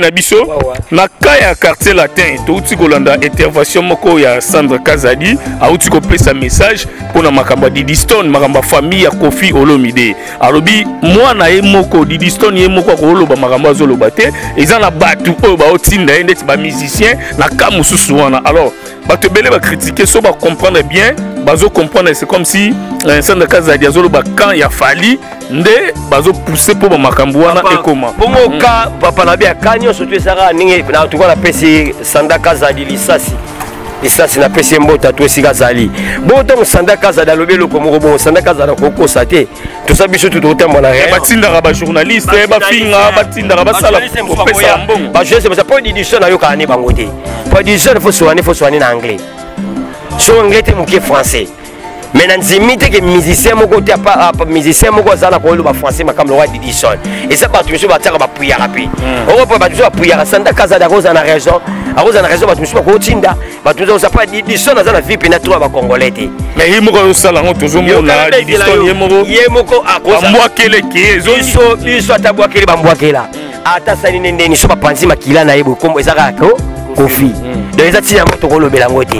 na biso na ka ya quartier latin touti kolanda intervention moko ya sandre kazadi auti kopesa message mpona makambo ya didiston makambo ya famille ya kofi olomide. Alobi mwana ye moko didiston ye moko akoloba makambo azoloba te. Eza na bato oyo baotinda ye ndeti bamusicien na ka mosusu wana. Alors bato ebele bakritike so bacomprendre bien bazocomprendre c'est comme si euh, sandre kazadi azoloba camp ya fali nde bazopousse mpo bamakambo wana ekoma. bongo ka papa na bia ka nyonso to ezaka ndenge tuka napesi sandaka azali lisasi. Lisasi napesi mbota to esika azali. Bongo ntango sandaka azali alobi eloko moko bongo sandaka azali akokosa te. Tosa biso tu tokotambola batindaka bajournaliste bafinga batindaka basala kopesa mbongo. Bajournaliste mpo didition nayokaka ne bango te. Po didition fo soane fo soane na anglais so anglais te moke français. Mais na ndimi te ke musicien moko te musicien moko aza na koyoloba français makambo lokola didison. Eza bato misusu batiaka bapuyaka mpe. Oko mpe bato misusu bapuyaka sandaka azali akozala na raison. Akozala na raison bato misusu bakotinda bato misusu bakosa mpo didison aza na vie mpena tro ya bacongolais te. Mais ye moko azosala yango tozomona didison ye moko. Ye moko bambwakeleki biso biso ata bwakeli bambwakela ata sali nde ndeni so bapanzi makila na ye bokombo eza kaka kofi. Donc eza ntina yango tokolobela yango te.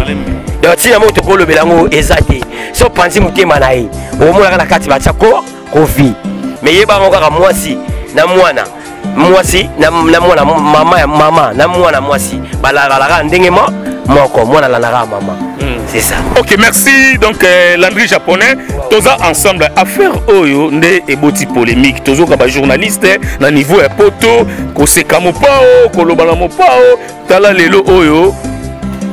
Donc ntina yango tokolobela yango eza te. So opanzi motema na ye. Omonaka na kati batya ko kofi. Mais yebango kaka mwasi na mwana mwasi na mwana mama ya mama na mwana mwasi balakalaka ndenge mo moko mwana alandaka mama. C'est ça. Ok merci. Donc euh, landry japonais toza ensemble affaire oyo nde eboti polémique. Tozoka bajournaliste na niveau ya poto koseka mopao koloba na mopao. Tala lelo oyo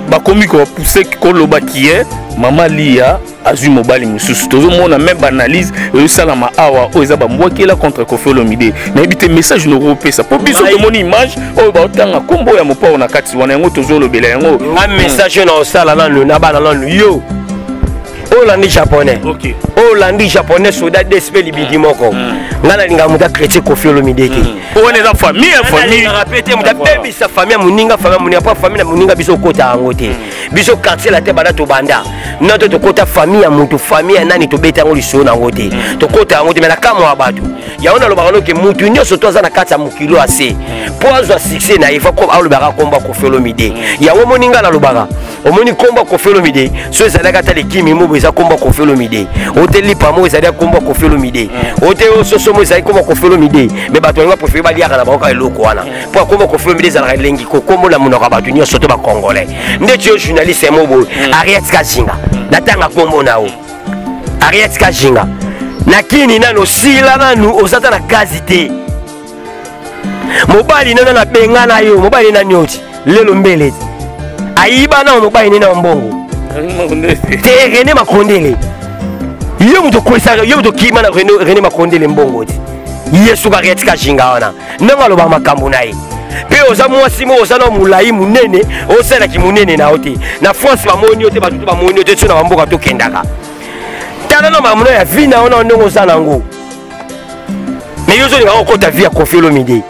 bakomi kopousse kolobaki ye mama lia azwi mobali mosusu. Tozomona même baanalyse ezosalama awa oyo eza bambwakela contre kofi olomide. Nayebi te message nokopesa mpo biso tomoni image oyo baotanga nkombo ya mopao na kati. Wana yango tozolobela yango. Message oyo naosala nanu na bana nanu yo olandi japonais. Olandi japonais soda dsp libidi moko. Nga nalinga moto akrétie kofi olomide te te moto abebisa famille ya moninga famille ya moninga mpo famille ya moninga biso okota yango te. Biso quartier la te banda tobanda. Na to tokota famille ya motu famille ya nani tobeta yango lisolo na yango te. Tokota yango te me na kamwa ya bato. Yango nalobaka noke motu nyonso to aza na kati ya mokilo ase. Mpo azwa succès na ye fa alobaka kombo kofi olomide. Yango moninga nalobaka omoni kombo kofi olomide. So ezalaki ata lekimi mobo eza kombo kofi olomide. Ote lipa mo ezali kombo kofi olomide. Ote ososo mo ezali kombo kofi olomide. Me bato balinga prefere baliaka na bango eloko wana. Mpo akombo kofi olomide ezalaka elengi kokombola monoko ya bato nyonso to bacongolais nde ti yo journaliste mo boye ariet kazinga natanga kombo na o ariet kazinga nakini nano osila nanu oza ta na kazi te. Mobali nano nabenga na yo mobali nani oti? Lelo mbele ayiba nao mobali nene wa mbongo. Te rene makondele. Yo moto okwesaka yo moto okima na rene makondele mbongo ti ye suka ariet kazinga wana. Ndenge alobaka makambo na ye. Mpe oza mwasi moko oza na molai monene osalaki monene na yo te. Na france bamoni yo te bato te bamoni yo te so na bamboka tokendaka tala na mamono ya vi na yo na ndenge oza nango me yo ozolingaka okota vi ya kofi olomide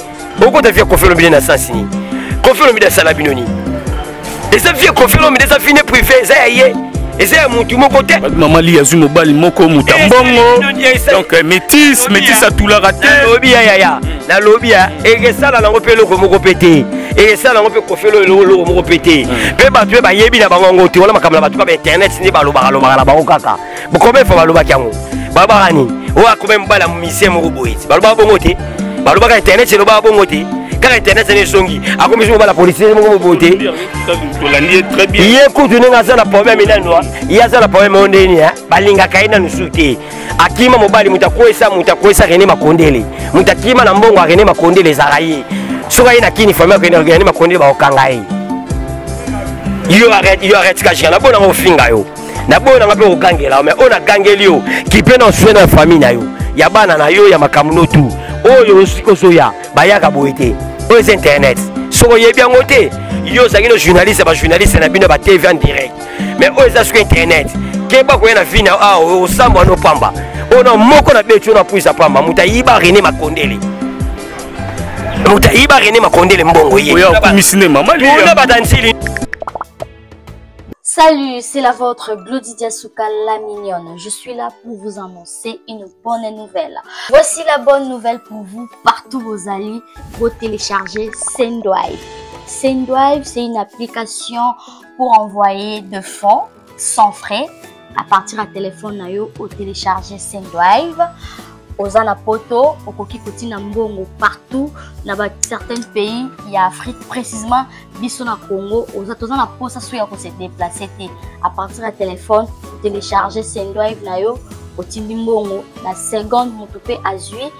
okota vi ya kofi olomide na sansi nini kofi olomide asala bino nini eza vi ya kofi olomide eza vi ne privé eza ya ye. Eza ya motu moko te. Mama li azwi mobali moko moto ya mbongo. donc métis métis atulaka te. Nalobi ya yaya nalobi ya. Ekesala nango mpe eloko moko mpe te. Ekesala nango mpe kofi eloko moko mpe te. Mpe bato mpe bayebi na bango yango te. Wana makambo na bato ka bainternet nde balobaka lobaka na bango kaka. Combien fois balobaki yango. Balobaka nini? Oyo akomi mobali ya musicien moko boye ti balobaka bongo te. Balobaka internet elobaka bongo te kaka internet ene esongi akomi so mobala politicien moko boye te ye kutu ndenge aza na problème nanu ye aza na problème oyo ndeni balingaka ye nanu su te akima mobali moto akwesa moto akwesa rene makondele. Moto akima na mbongo ya rene makondele ezalaka ye soki aye na kini famille ya rene makondele bakokanga ye yo arrête kashika nabonanga ofinga yo nabonanga mpe kokangela yo. Me oyo nagangeli yo kipe na osue na famille na yo ya bana na yo. Ya makambo no tu oyo osiki ozoya bayaka boye te oyo eza internet. Soki oyebi yango te. Yo ozalaki no journaliste bajournaliste na bino batv en direct. Mais oyo eza soki internet. Keba koya na vi na yo awa osambwa no pamba. Oyo na moko na beti oyo na puisa pamba moto ayiba rene makondele. Moto ayiba rene makondele mbongo ye. Tuna batanzili Salut, c'est la vôtre Glodidia Souka la mignonne. Je suis là pour vous annoncer une bonne nouvelle. Voici la bonne nouvelle pour vous partout vous allez vous télécharger Sendrive. Sendrive, c'est une application pour envoyer de fonds sans frais à partir de téléphone au télécharger Sendrive. Oza na poto okoki kotina mbongo partout na ba certains pays ya afrique précisement biso na congo. Oza toza na mposa so ya kose déplace te. À partir ya telefone otélécharge sendrive na yo otindi mbongo. Na seconde moto mpe azwi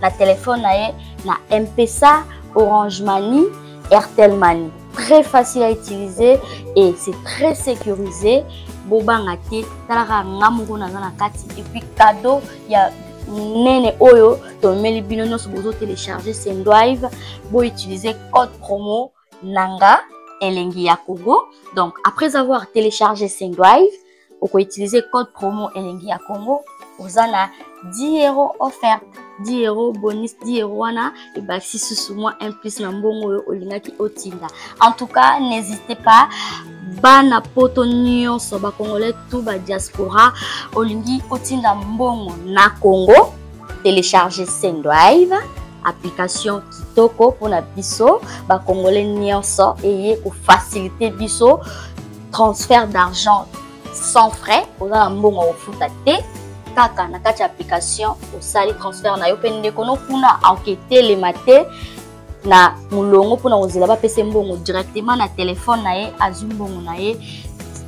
na telefone na ye na mpesa orange mani airtel mani très facile à utiliser et c'est très sécurisé. Bobanga te talaka nga moko na kati. Epuis cadeau ya nene oyo tomeli bino nyonso bozotélécharge sendrive boutilize code promo nanga elengi ya congo donc après avoir téléchargé sendrive okoutilize code promo elengi ya congo oza na 10 euro offerte 10 euro bonus 10 euro wana ebakisi susu mwa un plus na mbongo oyo olingaki otinda en tout cas n'hésitez pas bana poto nyonso bakongolais tu badiaspora olingi otinda mbongo na congo télécharge sendrive application kitoko mpona biso bakongolais nyonso eye kofacilite biso transfert d'argent sans frais oza na mbongo te kaka na kati ya application osali transfert na yo. Mpe ndeko no kuna anketelema te na molongo mpona kozela bapesa mbongo directement na telefone na ye azwi mbongo na ye.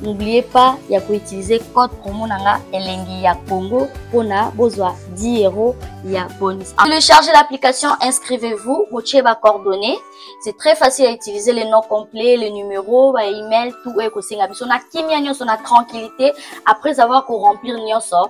N'oubliez pas ya koutilize code promo na nga elengi ya congo mpona bozwa 10 euro ya bonus. Téléchargez l'application inscrivez-vous botie bacoordonnées c'est très facile à utiliser les noms complets les numéros baemail tout oyo ekosenga biso. Na kimia nyonso na tranquillité après avoir koremplir nyonso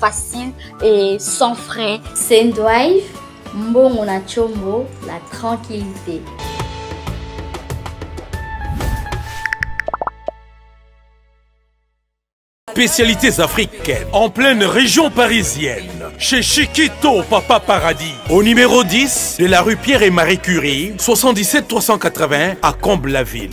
facile et sans frais. Sendrive, mbongo na chombo, la tranquillité. Spécialités africaines en pleine région parisienne. Chez Chiquito Papa Paradis. Au numéro 10 de la rue Pierre et Marie Curie, 77 380 à Comble-la-Ville.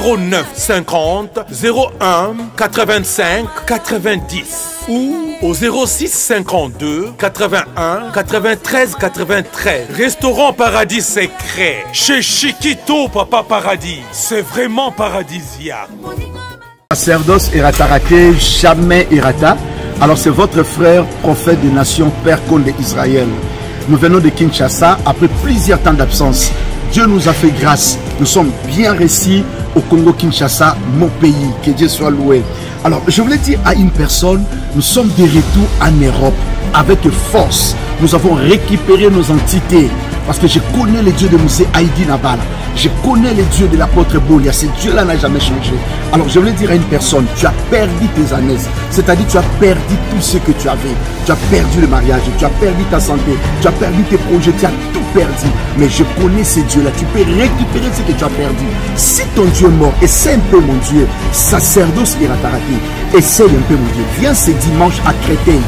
09 50 01 85 90 ou au 06 52 81 93 93. Restaurant Paradis Secret. Chez Chiquito Papa Paradis. C'est vraiment paradisiaque. Sacerdoce Eratarake, jamais Erata. Alors c'est votre frère, prophète des nations, Père Conde d'Israël. Nous venons de Kinshasa après plusieurs temps d'absence. Dieu nous a fait grâce. Nous sommes bien récits au Congo-Kinshasa, mon pays. Que Dieu soit loué. Alors, je voulais dire à une personne, nous sommes de retour en Europe avec force. Nous avons récupéré nos entités. Parce que je connais le Dieu de Moussé Haïdi Nabala. Je connais le Dieu de l'apôtre Bolia. Ce Dieu-là n'a jamais changé. Alors je voulais dire à une personne, tu as perdu tes années. C'est-à-dire tu as perdu tout ce que tu avais. Tu as perdu le mariage, tu as perdu ta santé, tu as perdu tes projets, tu as tout perdu. Mais je connais ce Dieu-là. Tu peux récupérer ce que tu as perdu. Si ton Dieu est mort, essaie un peu mon Dieu. Sacerdoce Iratarati. Essaye un peu mon Dieu. Viens ce dimanche à Créteil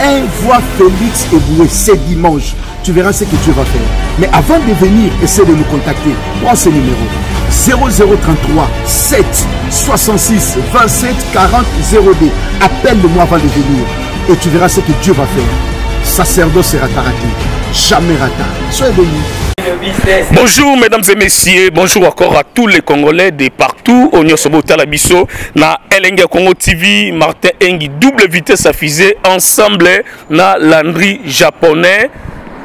Envoie Félix Eboué, c'est dimanche. Tu verras ce que Dieu va faire. Mais avant de venir, essaie de nous contacter. Prends ce numéro. 0033 7 66 27 40 02. Appelle-moi avant de venir. Et tu verras ce que Dieu va faire. Sacerdoce sera raté. Jamais raté. Soyez bénis. Bonjour mesdames et messieurs, bonjour encore à tous les Congolais de partout. Sur Biso na Elenga Congo TV, Martin Engi, double vitesse à fusée, ensemble na Landry japonais.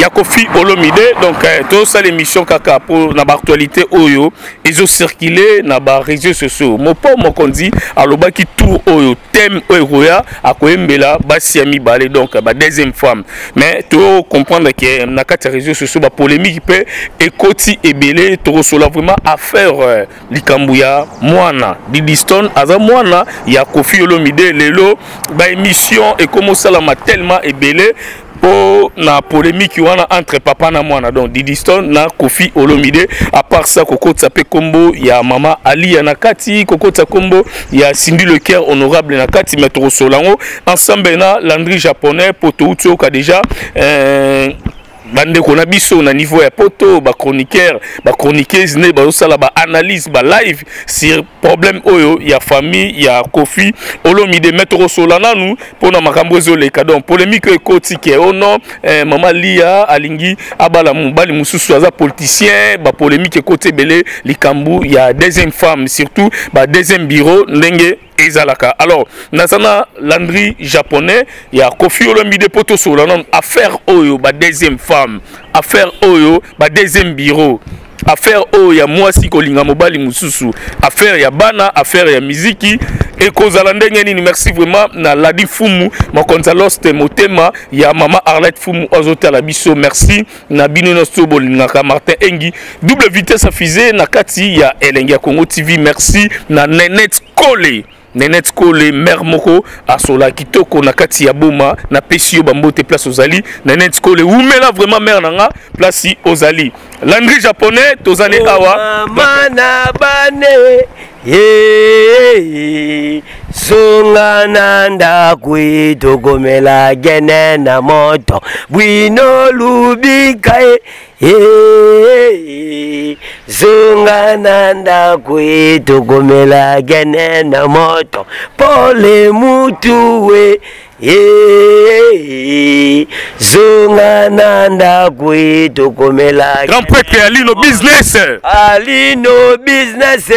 ya kofi olomide donc eh, tosala émission kaka mpo na baactualité oyo ezocircule na baréseau sociaux. Mopo mokonzi alobaki tour oyo thème oyo ekoya akoyembela basi ya mibale donc badeuxième femme. Mais tocomprendre ke na kati ya réseau sociaux bapolémique mpe ekoti ebele tokosola vraiment affaire euh, likambo ya mwana didiston aza mwana ya kofi olomide lelo baémission ekomosalama tellement ebele mpo na polémique wana entre papa na mwana. Donc didiston na kofi olomide à part ça kokotisa mpe nkombo ya mama alia na kati kokotisa nkombo ya sindi le cœur honorable na kati me tokosola ensemble na landry japonais mpo touti déjà euh, bandeko na biso na niveau ya poto bachroniqueur bachroniqueuse nde bazosala baanalyse balive sur problème oyo ya famille ya kofi. Olomide me tokosola nanu mpona makambo ezoleka. Donc polémique oyo ekoti ke ono eh, mama lia alingi abala mobali mosusu aza politicien bapolémique ekoti ebele likambo ya deuxième femme surtout badeuxième bureau ndenge ezalaka. Alors naza na landry japonais ya kofi mpo tosola nanu affaire oyo badeuxième femme. Affaire oyo badeuxième bureau. Affaire oyo ya mwasi kolinga mobali mosusu. Affaire ya bana affaire ya miziki. Ekozala ndenge nini? Merci vraiment. Na ladi fumu mokonzi aloste motema ya mama arlette fumu azotala biso. Merci. Na bino nyonso bolingaka martin engi. Double vitesse afuse na kati ya elenge ya congo tv merci. Na nenet kole nenet kole mare moko asola kitoko na kati ya boma napesi yo bambote place ozali. Nenet kole umela vraiment mare na nga place ozali. Landry japonais tozali awa. mama na bane ye songa na ndako etokomela gene na moto. Bwino lubika ye zonga na ndako etokomela gene na moto. Pole mutu we. ye zonga na ndako etokomela grand prêtre alino business. Alino business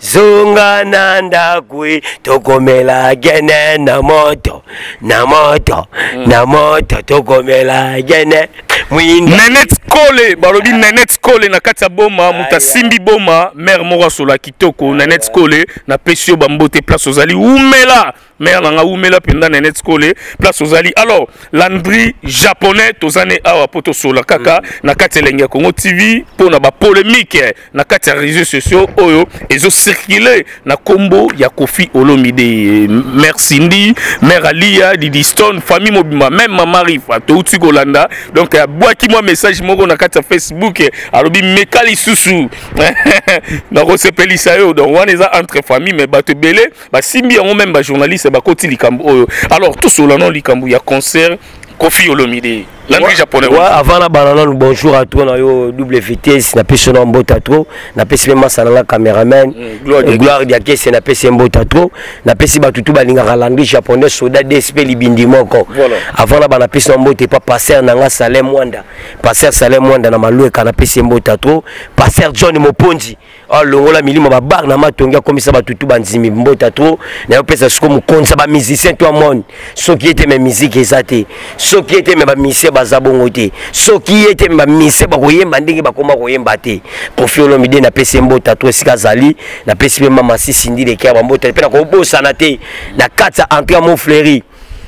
zonga na ndako tokomela gene na moto na moto na moto tokomela gene nenet kole balobi nenet kole na kati ya boma moto asimbi boma mare moko asola kitoko nenet kole napesi yo bambote place ozali umela mare na nga umela mpenza nenet kole place ozali. Alors landry japonais toza ne awa mpo tosola kaka na kati ya elenge ya congo tv mpo na bapolémike na kati ya réseau sociaux oyo ezocircule na nkombo ya kofi olomide. Merci ndi. Mare alia didiston famille mobimba meme mama rifa touti kolanda donc abwaki mwa message moko na kati ya facebook alobi meka lisusu nakosepelisa yo donc wana eza entre famille mais bato ebele basimbi yango meme bajournaliste bakoti likambo oyo. Alors tosola no likambo ya concert kofi olomide landry japonais ouais, avant na bana nanu bonjour à toi na yo double vitesse napesi na mbota tro napesi mpe masa nanga Gloire Diakese. gloire diakese napesi mbota tro napesi bato tu balingaka landri japonais soda dsp libindi moko. Avant na bana napesi na mbota epa paster nanga salem mwanda paster salem mwanda na malueka napesi mbota tro paster john moponzi alongola milimo babar na matongi akomisa bato tu banzimi mbota tro. Nayopesa siko mokonzi bamusicien to amoni soki ete me miziki eza te. Soki ete me bamisie baza bongo te. Soki ete me bamisie bakoyemba ndenge bakoma koyemba te. Kofi olomide napesi ye mbota to esika azali. Napesi mpe mama sisindi lekea bambota mpe nakobosana te. Na kati ya entré ya mofleuri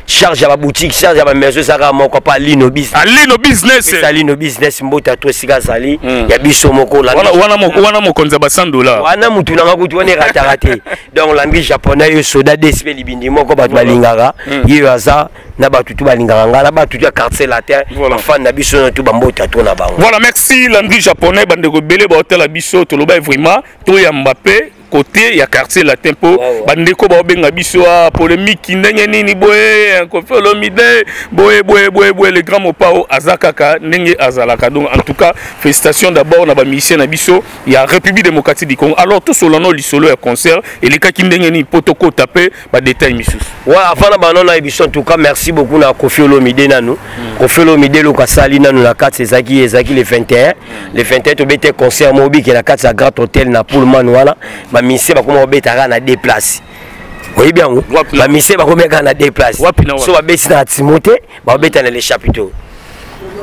charge ya baboutique charge ya bamaison ezalaka moko business. Alino business. Eza lino business mbota to esika azali ya biso moko wana, mokonzi ya ba 100 dollars wana mutu nanga kutu wana erataka te donc landri japonais yo soda dsp libindi moko bato balingaka. Ye oyo aza na bato tu balingaka nga na bato tu ya quartier latin Voilà. bafani na biso na tu bambota to na bango. Voilà merci landry japonais bandeko ebele baotala biso toloba vraiment. Toyamba mpe côté ya quartier latin mpo bandeko baobenga biso a polémique ndenge nini boye kofi olomide boye boye boye boye le grand mopao aza kaka ndenge azalaka donc en tout cas félicitation d'abord na bamisien na biso. Ya république démocratique du congo. Alors tosolano lisolo ya concert elekaki ndenge nini mpo tokota mpe badetail misusu ouais avant na bano na biso en tout cas merci beaucoup na kofi olomide nanu kofi olomide eloko asali nanu na kati ezalaki ezalaki le 21 le 21 tobete concert mobike na kati ya grand hôtel na pullman wana bamisie bakoma kobetaka na deux place oyebi yango bamisie bakomeka na deux place so babeti na timote babeta na le chapiteau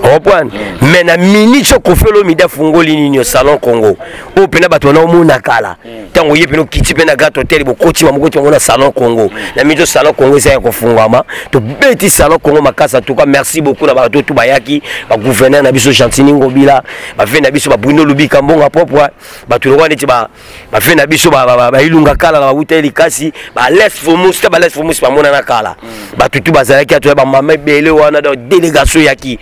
oprendre mais na minute so kofi olomide afungoli nini yo salon congo. Oyo mpena bato wana omona kala. Ntango ye mpena okiti mpe na grand hotel bokoti bamokoti bango na salon congo. Na minute so salon congo eza ya kofungwama. Tobeti salon congo makasi atuka merci beaucoup na bato tu bayaki. Bagouverneur na biso gentini ngobila. Bave na biso babwindo lubika mbonga propre bato lokwa neti ba- bave na biso bailunga kala na bawuta likasi bales fomus te bales fomus bamonana kala. Bato tu bazalaki atoya bamama ebele wana donc délégation eyaki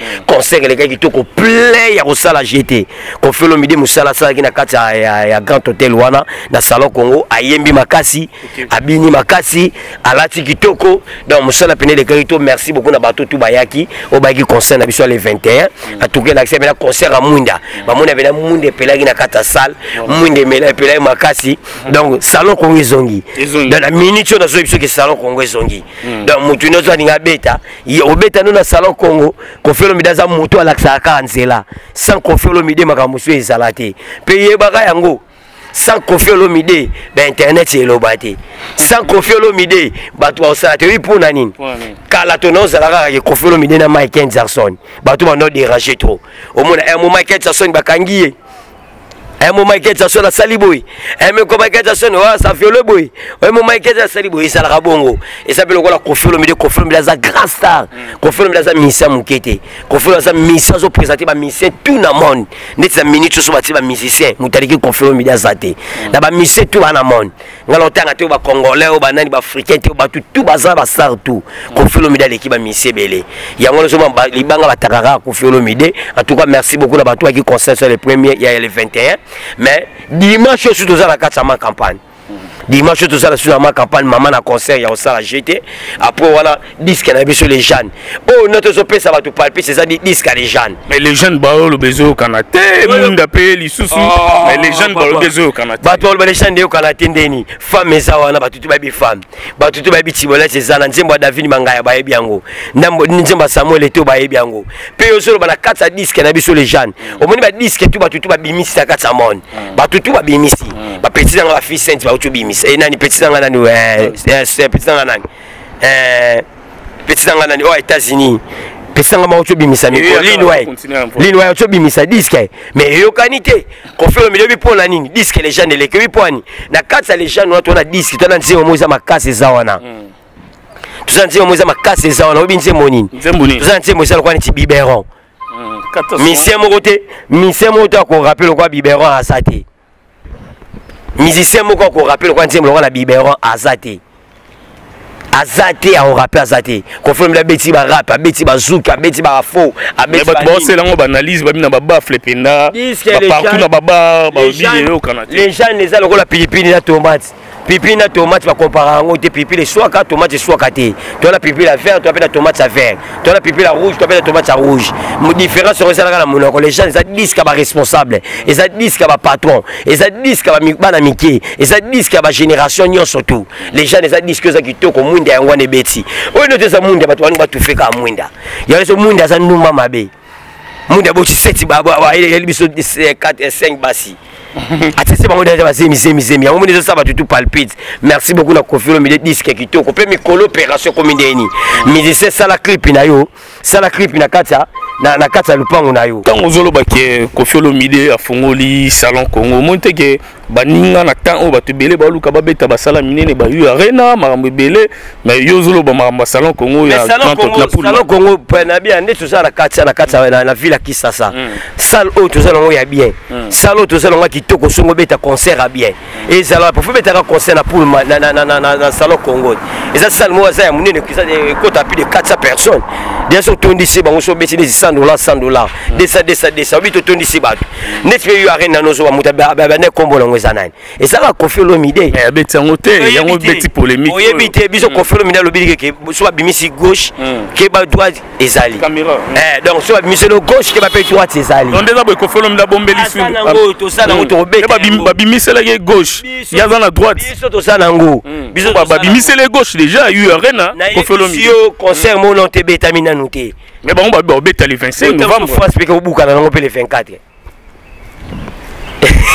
elekaki kitoko plein ya kosala gt kofelo midi mosala asalaki na kati ya- ya ya grand hotel wana na salon congo ayembi makasi abini makasi alati kitoko. Donc mosala pene elekaki to merci beaucoup na bato tu bayaki. Oyo bayaki concert na biso ya le 21 atuki elakisi pena concert ya mwinda bamoni pena mwinda epelaki na kati ya salle. Mwinda epelaki makasi. Donc salon congo ezongi donc na minute oyo nazoyebi soki salon congo ezongi donc motu nyonso alingi abeta ye obeta no na salon congo kofi olomide aza motu alakisaka kaka nzela. Sans kofi olomide makambo mosusu ezala te. Mpe yebaka yango sans kofi olomide bainternet eloba te. Sans kofi olomide bato baosala te. Oyi mpona nini kala tona ozala kaka kofi olomide na michael jackson. Bato bando dérange trop. Omona mo michael jackson bakangi ye un moment Michael Jackson asali boye un moment Michael Jackson oyo asafiole boye Jackson asali boye esalaka bongo. Eza mpe lokola Koffi Olomide Koffi Olomide aza grand star Koffi Olomide aza musicien moke te Koffi Olomide aza musicien azoprésente bamusicien tout na monde. Neti na minute oso batie bamusicien moto aleki Koffi Olomide aza te na bamusicien tout bana monde. Ngala otanga te oyo bacongolais oyo banani baafricain te oyo bato tout baza bastar tout. Koffi Olomide aleki bamusicien ebele yango nyonso libanga batakaka Koffi Olomide en tout cas merci beaucoup na bato baki concert sur le premier ya le 21 mais dimanche oyo surtout oza na kati ya ma campagne dimanche tozala na ma campagne mama na concert ya kosala gt après wana diske na biso les jane oyo no tozopesa bato palpice eza diske ya les jane mais les jeunes baoloba ezokana te mwinda mpe lisusu mais les jeunes balobi ezokana te bato baloba les jane ndeyokana te ndeni femme eza wana bato tu bayebi femme. Bato tu bayebi tibolete eza na nzembo ya david mangaya bayebi yango nzembo ya samuel ete bayebi yango mpe ozoloba na kati ya diske na biso les jane omoni badiske tu bato tu babimisi na kati ya monde bato tu babimisi bapeti nanga bafille sainte bauti obimisa e nani peti nanga nani eh, eh, peti nanga nani? Eh, peti nanga nani oyo états-unis. Pesi nanga moko tobimisa Eh, mikolo attends, lini waye lini waye tobimisa diske mais eyokani te kofelo milobi mpona nini diske lejane eleki obi mpwani na kati ya lejane wana tona diske tona nzembo mo eza makasi eza wana toza na nzembo mo eza makasi eza wana oyebi nzembo nini toza nzembo eza lokwa neti biberon. Mm, son. misien moko te misien moko te akorape lokwa biberon aza te musicien moko akorape lokwa nzembo lokwa na biberon aza te aza te akorape aza te kofilmile abeti barape abeti bazuki abeti bafo bato yango baanalyse babi na babafle Disque, bapartout les na baba Les balobi gens- eyokana te les gens eza lokola pilipili na tomate pilipili na tomate bakompara yango te. Pilipili eswaka tomate eswaka te. Toa na pilipili ya vert toa mpe na tomate ya vert. Toa na pilipili ya rouge toa mpe na tomate ya rouge. Différence yango ezalaka na monoko. Les gens eza diske ya baresponsable eza diske ya bapatron eza ya bami- bana mike. Eza diske ya bagénération nyonso tu les gens eza diske oyo eza kitoko mwinda yango wana ebeti oyo nde eza mwinda bato baningi batufeka mwinda yango so mwinda aza ndumba mabe. Mwinda boti seti yeli biso 5 basi atese bango deja bazemizemizemi yango moni ezosala bato tu palpite. Merci beaucoup na kofi olomide diske kitoko. Mpe mikolo opération ekomi ndeni musicien sala clip na yo sala clip na kati ya na kati ya lupango na yo. Ntango ozoloba ke kofi olomide afungoli salon congo omoni te ke baninga na temps oyo bato ebele baoluka babeta basala minene bayu arena makambo ebele mais yo ozoloba makambo ya salon congo ya salon Grand Hôtel na Congo- na bien nde tozala na kati na kati na- ville ya kisasa salle oyo tozala yango ya bien. Salle oyo tozala yango ya kitoko songo obeta concert ya bien. Ezala pofo betaka concert na poulma na, salon congo. Eza salle moko eza ya monene ekota plus de 400 personnes. Bien so otondisi bango so obeti neti 100 dollar 100 dollar 200 200 200 obi totondisi bato neti mpe yo ozoba moto abanda nkombo nango eza nani ezalaka kofi olomide abeti yango te yango beti polémique oyebi te biso kofi olomide alobi keke so babimisi gauche ke ezali. Caméra. Eh, donc so babimisi lo gauche ke bape droite ezali. Nde eza boye kofolomi bombeli Asa nango, tosala yango, tokobeta yango. babimiselaki gauche. Biso- ya aza na droite. biso tosala yango biso Ba- tosala babimiseli gauche déjà nayebi kofolomi yo concert mono te betami nanu te mais bango babe babeta le 25 novembre france mpe kobukana nango mpe le 24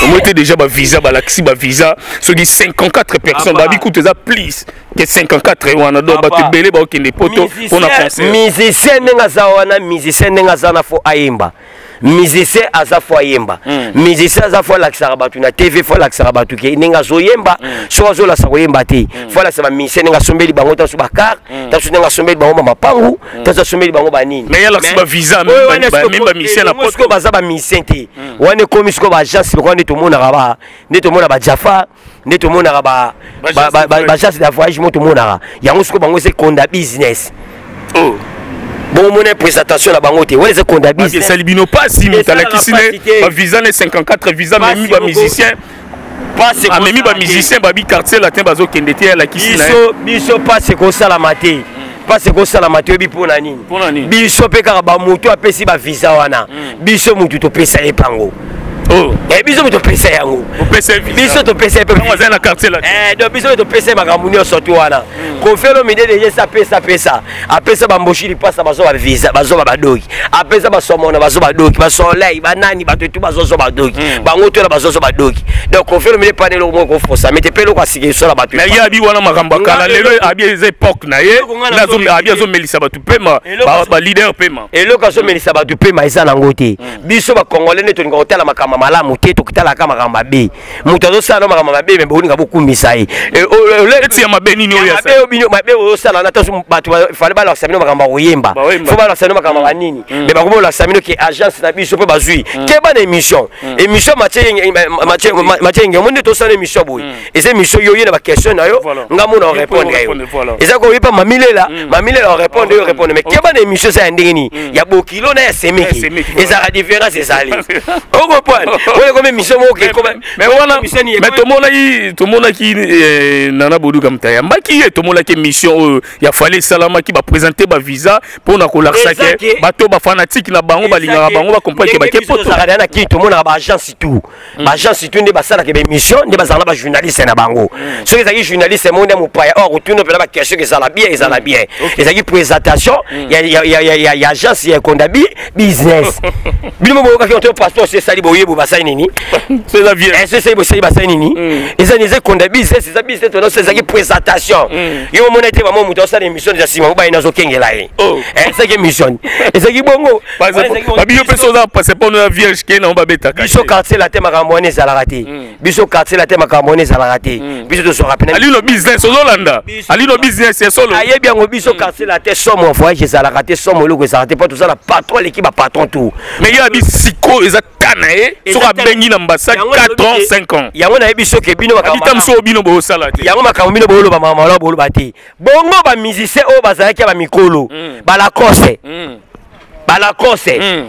omoi te déjà bavisa balakisi bavisa soki 54 personnes. Babi kutu eza plus ke 54 wana donc Papa. bato ebele baokende poto mpona concert musicien. ndenge aza wana musicien ndenge aza na fo ayemba musicien aza fo ayemba. Musicien aza fo alakisaka bato na tv fo alakisaka bato ke. Ndenge azoyemba soki azolakisa koyemba te. Fo alakisa bamusicien ndenge asombeli bango taso bakar taso ndenge asombeli bango bamapangu taso asombeli bango banini bamisien sikoyo baza bamisien te? Wana ekomi sikoyo baagence lokola nde tomonaka ba nde tomona bajafa nde tomonaka ba- Ba- ba- ba- ba- ba- bagence de voyage mo tomonaka. Yango sikoyo bango eza ekonda business. Oh. Bomona présentation na bango te wana eza business esali bino mpasi moto alakisi ne bavisa ne 54 visa moko. bamusicien Pasi amemi bamusicien babi quartier latin bazokende te alakisi biso mpasi ekosalama te mpasi ekosalama te oyebi mpo na nini biso mpe kaka bamotu apesi bavisa wana. Biso motu topesa ye mpango Oh. Eh, biso topesa yango. Biso topesa eh, biso topesa makambo nyonso to wana. Hmm. Kofelo midele yesi apesapesa apesa bamboshi lipasa bazoba visa bazoba badoki. Apesa basomona bazoba doki. Basolei banani bato etu bazozoba doki. Hmm. Bango tola bazozoba doki. Donc kofelo midele pana eloko moko kofosami ete mpe eloko asiki esola bato ye abi wana makambo akala. Lelo abi eza epoke na ye. Abi azomelisa bato pema. Balider pema. eloko azomelisa bato pema eza nango te. Hmm. Biso bakongole nde tolingaka kotala makambo malamu te tokotalaka makambo mabe moto azosala no makambo mabe me bolinga bokumisa ye. Eh, o- o- le- eti ya mabe nini oyosala na bato fale balakisa bino makambo ya koyemba. Baoyemba. fo balakisa bino makambo ya banini me bakomi olakisa bino ke agence na biso mpe bazwi. Ke bana émission. Émission mathieu engemo nde tosala émission boye eza émission yo ye na baquestion na yo Voilà. nga mona Yo mpe orépondre yo orépondre, eza koyebi mpa mamilela mamilela orépondre yo répondre mais ke bana émission eza ya ndenge nini ya bokilo na ya semeki ezalaka différence ezali tomonaki eh, nana boduka moto ayambaki ye tomonaki mission oyo ya fale esalamaki baprésente bavisa mpona kolakisaka bato bafanatike na bango balingaka bango bakomprake bake potokii tomonaka baagent situ baagent na na bango. Mm. Journaliste or otuna mpena baquestion ezala bien ezala bien. Mm. Ezalaki présentation mm. ya agence ya ekonda business. Bino mo boyokaki oto passeport osi esali boyebi basali nini? Ese bosali basali nini? Eza business eza business tonaso ezalaki présentation. Yo omona ete bamo moto asala émission eza nsima mobayini azokengela ye. Oh. Eh, ezalaki émission. Ezalaki bongo. Par exemple, babi yo mpe so oza passeport ya vierge ke nango babetaka biso quartier la te makambo wana ezalaka te. Biso quartier la te makambo wana ezalaka te. Biso tozwaka pena alino business ozolanda. Alino business ya solo. Ayebi yango biso quartier la te somo voyage ezalaka te somo eloko ezalaka te mpo toza na patron bapatron tout. Mais ye abi sikoyo eza etat na ye soki abengi na mbasa 4 ans 5 ans yango nayebi soki ebinoabita mosu oyo bino boosala te yango makambo bino booloba makambo booloba te bongo bamusicien oyo bazalaki ya bamikolo balakose balakose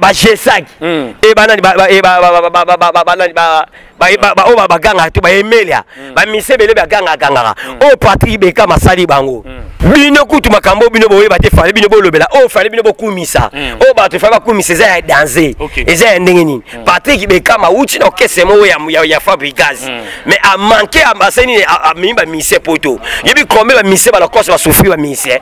bagesak e banani banani oyo bagangaka to bayemelia bamise ebele bagangakangaka oyo patrik bekam asali bango bino kutu makambo bino boyeba te fale bino bolobela oyo fale bino bokumisa oyo bato efale bakumisa eza ya danger eza ya ndenge nini patrik bekam awuti na okesema oyo ya fabrigas mais amanke asali nini amemi bamise poto yebi kombe bamise balakosa basufri bamise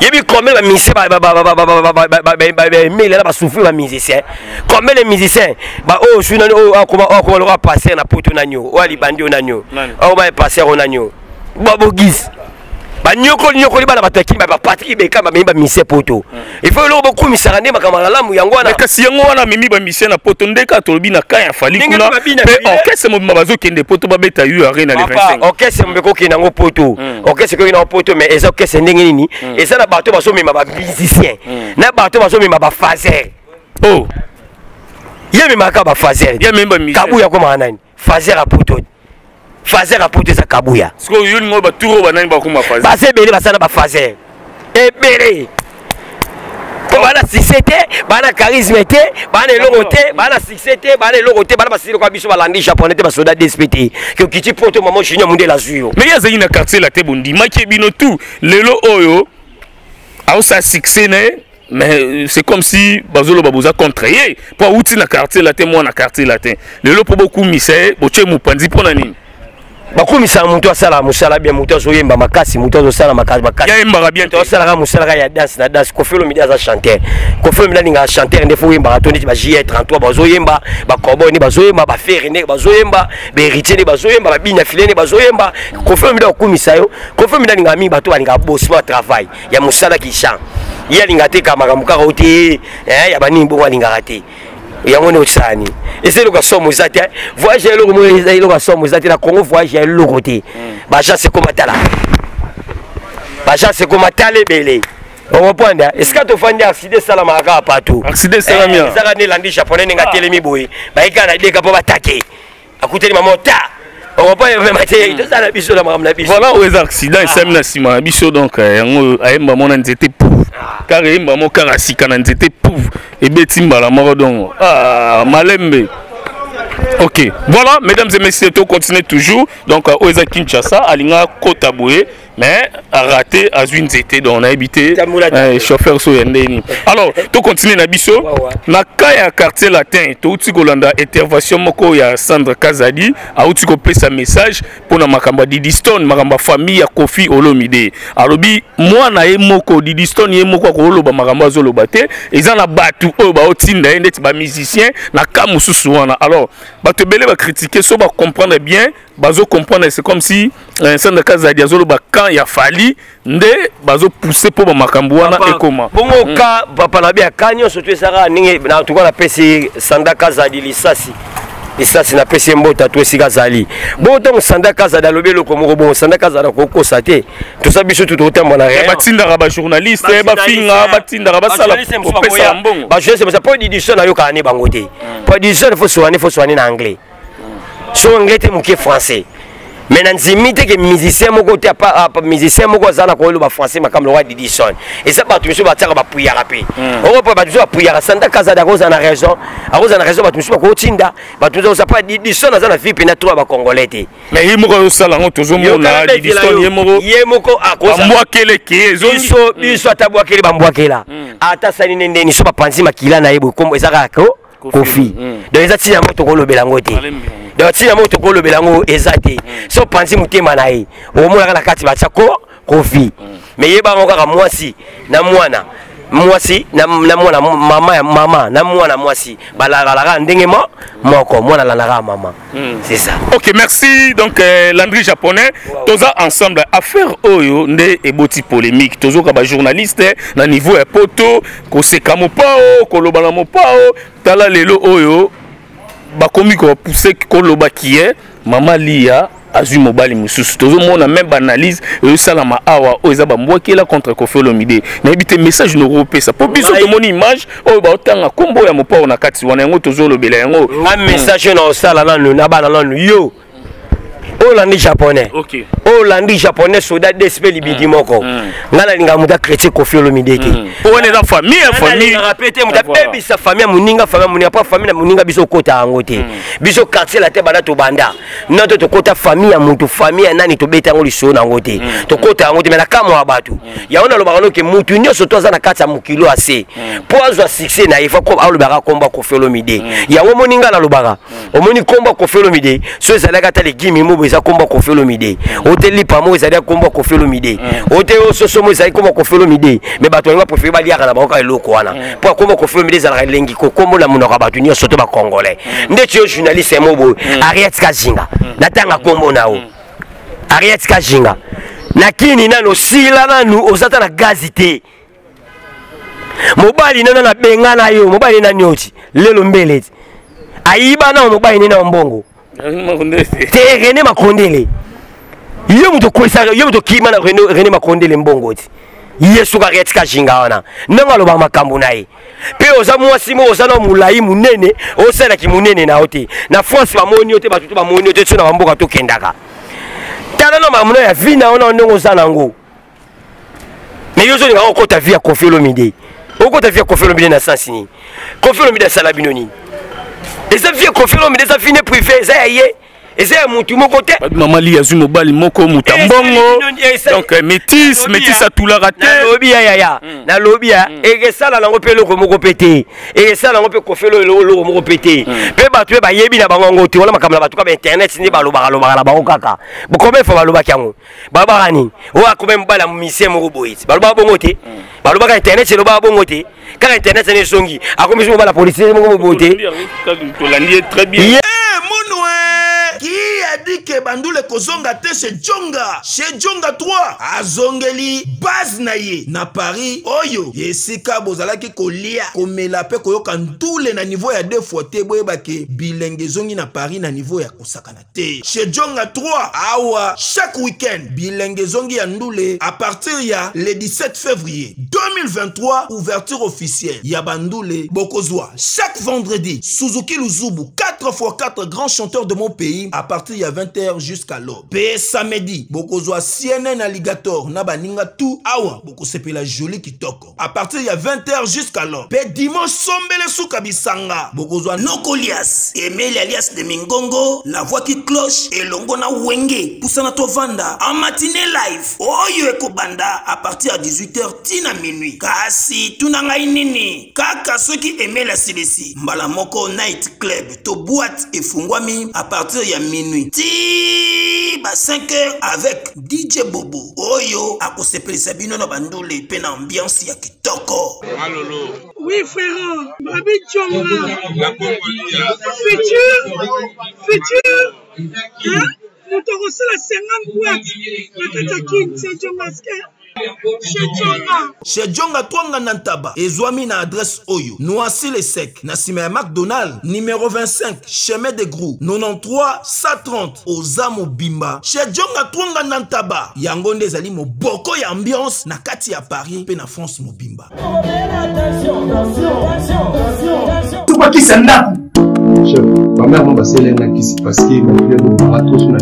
yebi combien ba musicien ba ba ba ba ba ba ba ba ba ba ba ba souffrir ba musicien combien de musiciens ba oh suis nani oh akoma akoma lo passer na poto na nyo o ali bandi na nyo Nani? o ba passer na nyo ba bogis banyokoli nyokoli bana bataki bapatrik bekamba bamemi bamise poto. Hmm. Ifo eloko bokumisaka nde makambo malamu yango wana. Kasi yango wana amemi bamise na poto nde kaka tolobi na kan ya fali kuna. mpe orkestre mobima bazokende poto babeta yu arena le 25 orkestre mobeko okende yango poto. Hmm. Orkestre ekoki nango poto mais eza orkestre ndenge nini? Hmm. Eza na fazer aputa eza kabuya baza ebele baza na bafazer ebele eh, mpo oh, baa na succès te baa na charisme te baa na eloko te baa na succès te baa na eloko te baa na basili lokola biso balandi japonais te basoda dsp te okiti mpo mama chini mondela zwi yo meki azali na quartier la te bondimaki ebino tu lelo oh, oyo aosa ah, succès na ye mais euh, c'est comme si bazoloba boza contre ye mpo na quartier latin mwana quartier latin. Lelo mpo bokumisa ye botye mopanzi mpo na nini. Bakumisaka motu asala mosala bien motu azoyemba makasi motu azosala makasi makasi. Yayembaka bien te. Moto asalaka mosalaka ya danse na danse. Kofi olomidi aza chanteur. Kofi olomidi alingaka chanteur nde fo oyembaka to neti ba j 33 bazoyemba. Bacorboy nde bazoyemba bafere nde bazoyemba. Baheritier nde bazoyemba babina file nde bazoyemba. Kofi olomidi akokumisa yo. Kofi olomidi alingaka mingi bato balingaka bosima ya travail. Ya mosala kishan ye alingaka te ka makambo kaka o te. Eh, ya banini bongo alingaka te yango nde osani. Eza eloko ya somo eza te voyage ya eloko moko eza eloko ya somo eza te na congo voyage ya eloko te. Bagence ekoma tala. Bagence ekoma tala ebele. Okomprendre esika tofandi accident esalamaka kaka awa. ezaka nde elandi japonais ndenge atelemi boye bayika na deka mpo batake akuteli mama ta okomprendre mema te tosala biso na makambo na biso voilà oyo eza accident esami na nsima na biso donc yango ayemba mo na nzete pouve kaka eyemba mo kaka sika na nzete pouve ebeti mbala moko donc ah, malembe. Ok. Voilà mesdames et messieurs to continue toujours. Donc euh, oyo eza kinshasa alinga kota boye mais arate azwi nzete donc nayebi te eh, chauffeur so ya ndeni alors to continue na biso na ka ya quartier latin touti kolanda intervention moko ya sandre kazadi auti kopesa message mpona makambo ya didiston makambo ya famille ya kofi olomide. Alobi mwana ye moko didiston ye moko akoloba makambo azoloba te eza na bato oyo baotinda ye ndeti bamusicien na ka mosusu wana alors bato ebele bakritike so bacomprendre bien bazocomprendre c'est comme si euh, sandre kazadi azoloba kan ya fali nde bazopousse mpo bamakambo wana ekoma. bongo ka papa na be aka nyonso to ezaka ndenge na tuka napesi sandaka azali lisasi. Lisasi napesi ye mbota to esika azali bongo ntango sandaka azali alobi eloko moko bongo sandaka azali kokosa te. Tosa biso tu tokotambola na Eh, batindaka bajournaliste bafinga batindaka basala kopesa mbongo. Bajournaliste mpo didition ayokaka ne bango te. Mpo didition fo soane fo soane na anglais so anglais te moke français. Mais na ndimi te ke musicien moko te musicien moko aza na koyoloba français makambo lokola didison eza bato misu batiaka bapuyaka mpe oko mpe bato misu bapuyaka sanda kazadi akozala na raison. Akozala na raison bato misu bakotinda bato misu bakosa mpo didison aza na vie mpena tro ya bacongolais te. Mais ye moko azosala yango tozomona didiston ye moko. Ye moko akozala bambwakeleke ezongi biso biso ata bwakeli bambwakela ata sali ne ndeni so bapanzi makila na ye boye kombo eza kaka ko kofi. Donc eza ntina yango tokolobela yango te donc ntina yango tokolobela yango eza te so panzi motema na ye omonaka na kati batya ko kofi yebango kaka mwasi na mwana mwasi na, na mwana mama ya mama na mwana mwasi balalalaka ndenge mo moko mwana alandaka mama c'est ça. Ok merci. Donc euh, landry japonais toza ensemble. Affaire oyo nde eboti polémique. Tozoka bajournaliste na niveau ya poto koseka mopao koloba na mopao tala lelo oyo bakomi kopuse kolobaki ye mama lia azwi mobali mosusu. Tozomona même baanalyse ezosalama awa oyo eza bambwakela contre kofi olomide. Nayebi te message nokopesa mpo biso tomoni image oyo baotanga nkombo ya mopao na kati. Wana yango tozolobela yango. Nga message oyo na osala nanu na bana nanu. Yo olandi japonais. Ok. Olandi japonais soda dsp libindi moko. Nga nalinga moto akretien kofi olomide te po wana eza famille ya famille. nalingaka pe te moto abebisa famille ya moninga famille ya moninga mpo famille ya moninga biso okota yango te. Biso quartier la te banda tobanda. To tokota famille ya motu famille ya nani tobeta yango lisolo na yango te tokota yango te me na kamwa ya bato. Yango nalobaka noke motu nyonso to aza na kati ya mokilo ase mpo azwa succès na ye fa alobaka komba kofi olomide yango moninga nalobaka omoni komba kofi olomide so ezalaki ata legimi mobo eza komba kofi olomide ote lipa mo ezali komba kofi olomide ote ososo mo ezali komba kofi olomide me bato balinga préféré baliaka na bango kaka eloko wana. Mpo akomba kofi olomide ezalaka elengi kokombola monoko ya bato nyonso to bacongolais ndeti yo journaliste mo boye ariet kazinga natanga kombo na o ariet kazinga nakini nano sila nanu oza ta na gazi te. Mobali nano nabenga na yo mobali nani oti? Lelo mbele. Ti ayiba nao mobali nene wa mbongo te rene makondele. Ye moto okwesaka ye moto okima na rene, makondele mbongo ti ye soki arieti kazinga wana. Ndenge alobaka makambo na ye. Mpe oza mwasi moko oza na molai monene osalaki monene na yo te. Na france bamoni yo te bato to bamoni yo te so na bamboka tokendaka tala na makambo na yo ya vi na yo na ndenge oza nango mais yo ozolinga okota vi ya kofi olomide. Okota vi ya kofi olomide na sansi nini? Kofi olomide asala bino nini eza vi ya kofi olomide eza vi ne privé eza ya ye eza ya mutu moko te. Mama li azwi mobali moko moto ya mbongo. Donc métis métis atulaka te. Nalobi ya yaya nalobi ya. Ekesala nango mpe eloko moko mpe te. Ekesala nango mpe kofela eloko moko mpe te. Mpe bato mpe bayebi na bango yango te wana makambo na bato kaka bainternet nde balobaka lobaka na bango kaka. Combien fois balobaki yango. Balobaka nini? Oyo akomi mobali ya misien moko boye balobaka bongo te. Balobaka internet elobaka bongo te. Kaka internet ane esongi akomi so mobali ya moko boye te Ye- munwe ki adike bandule kozonga te chez jonga chez jonga 3 azongeli base na ye. Na paris oyo esika bozalaki kolia komela mpe koyoka ndule na nivo ya deux fois te boyebake. Bilenge na paris na nivo ya kosakana te. Chez jonga 3 awa chaque week-end bilenge ezongi ya ndule à partir ya le 17 février 2023 ouverture officielle. Ya bandule bokozwa chaque vendredi suzuki luzubu 4 x 4 grands chanteurs de mon pays à partir ya 20h jusqu'à l'aube. Mpe samedi bokozwa cnn alligator na baninga tu awa bokosepela joli kitoko à partir ya 20h jusqu'à l'aube. Mpe dimanche sombele suka bisanga. Bokozwa nokolias emeli alias de mingongo la voix qui cloche elongo na wenge. Pusana tovanda. En matinée live oyo ekobanda à partir ya 18h tina minui. Kasi tuna ngai nini. Kaka soki emeli asilisi mbala moko night club to boîte efungwami à partir ya minui ti ba 5 heures avec dj bobo oyo akosepelisa bino na bandule mpe na ambiance ya kitoko Oui, frère, Babi Tchonga. Futur, futur. Hein? Nous t'aurons la 50 boîtes. La Katakin, c'est Tchongaske. Chez Tchonga. Chez jonga twanga na ntaba. Ezwami na adresse oyo. Noisi le sec. Na nsima ya macdonald numero 25 chemin de grou 93 130 oza mobimba. Chez jonga twanga na ntaba. Yango nde ezali moboko ya ambiance na kati ya paris mpe na france mobimba. Tubakisa ndako bamama baselenga kisi parceke bafilemo baratoso na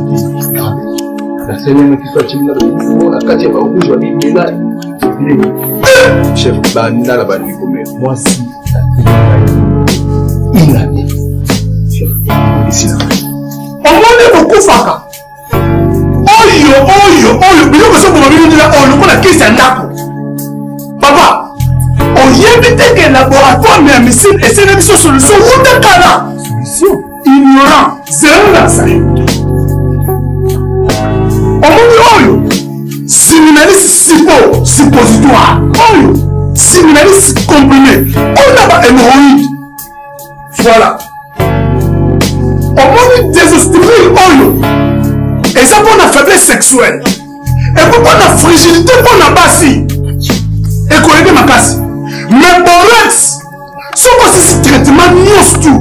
kisi naselenga kisi acimina na kati ya barouge babimela chef bandala bandikome mwasi inane esina omoni bokufaka oyo oyo oyo. Biloko ezoboma binindila oyo lokola kisi ya ndako papa oyebi te ke laboratoire ya misine esene biso solution wuta kala ignorant. Zero na zali omoni oyo siminalisi sipo suppositoire. Oyo siminalisi comprimé. Oyo na bahemoroïde voilà. Omoni désostifile oyo eza mpona faiblesse sexuelle. Eko mpona frigidité mpona basi. Ekoyede makasi. Mais borex soki osisi traitement nyonso tu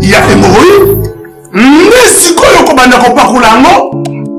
ya hémoroïde nde sikoyo okobanda kopakola yango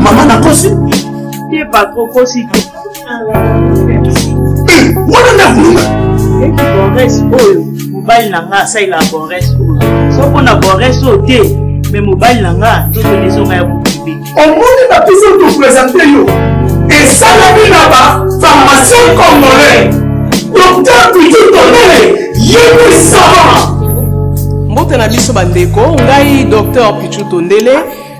mama nakosi Ye patron kosi te. Eh, wana nde akulunga Eki Bores oyo mobali na nga asalela Bores oyo. Soko na Bores oyo te, me mobali na nga nzoto ezonga ya bokibe. omoni bapesi otopresente yo esalami na bapharmacien congolais docteur pitu tonele yebi savant mbote na biso bandeko ngai dr pichu tondele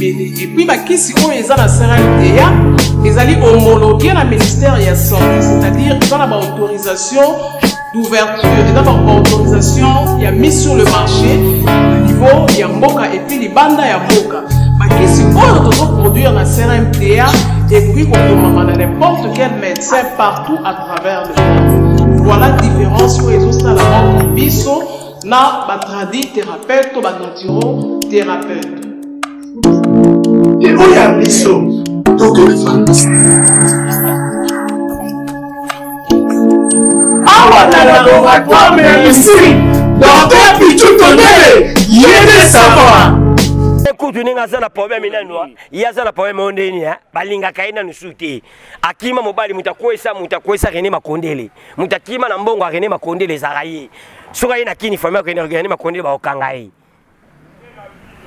ebele et puis bakisi oyo eza na crlta ezali homologué na ministère ya santé c'est-à-dire eza na baautorisation d'ouverture eza na baautorisation ya mise sur le marché na niveau ya mboka et puis libanda ya mboka. Bakisi oyo tozoproduire na crmta ekoki kokomama na n'importe quel médecin partout à travers le monde. Voilà différence oyo ezosala entre biso na batradi thérapeute to banaturo-thérapeute e oyo ya biso. Tokofa awa na laboratoire ya misiri. Docteur pichu tondele yede savoir kutu ndenge aza na problème nanu ye aza na problème oyo ndeni balingaka ye nanu su te. Akima mobali moto akwesa moto akwesa rene makondele. Moto akima na mbongo ya rene makondele ezalaka ye. Soki aye na kini famille ya rene makondele bakokanga ye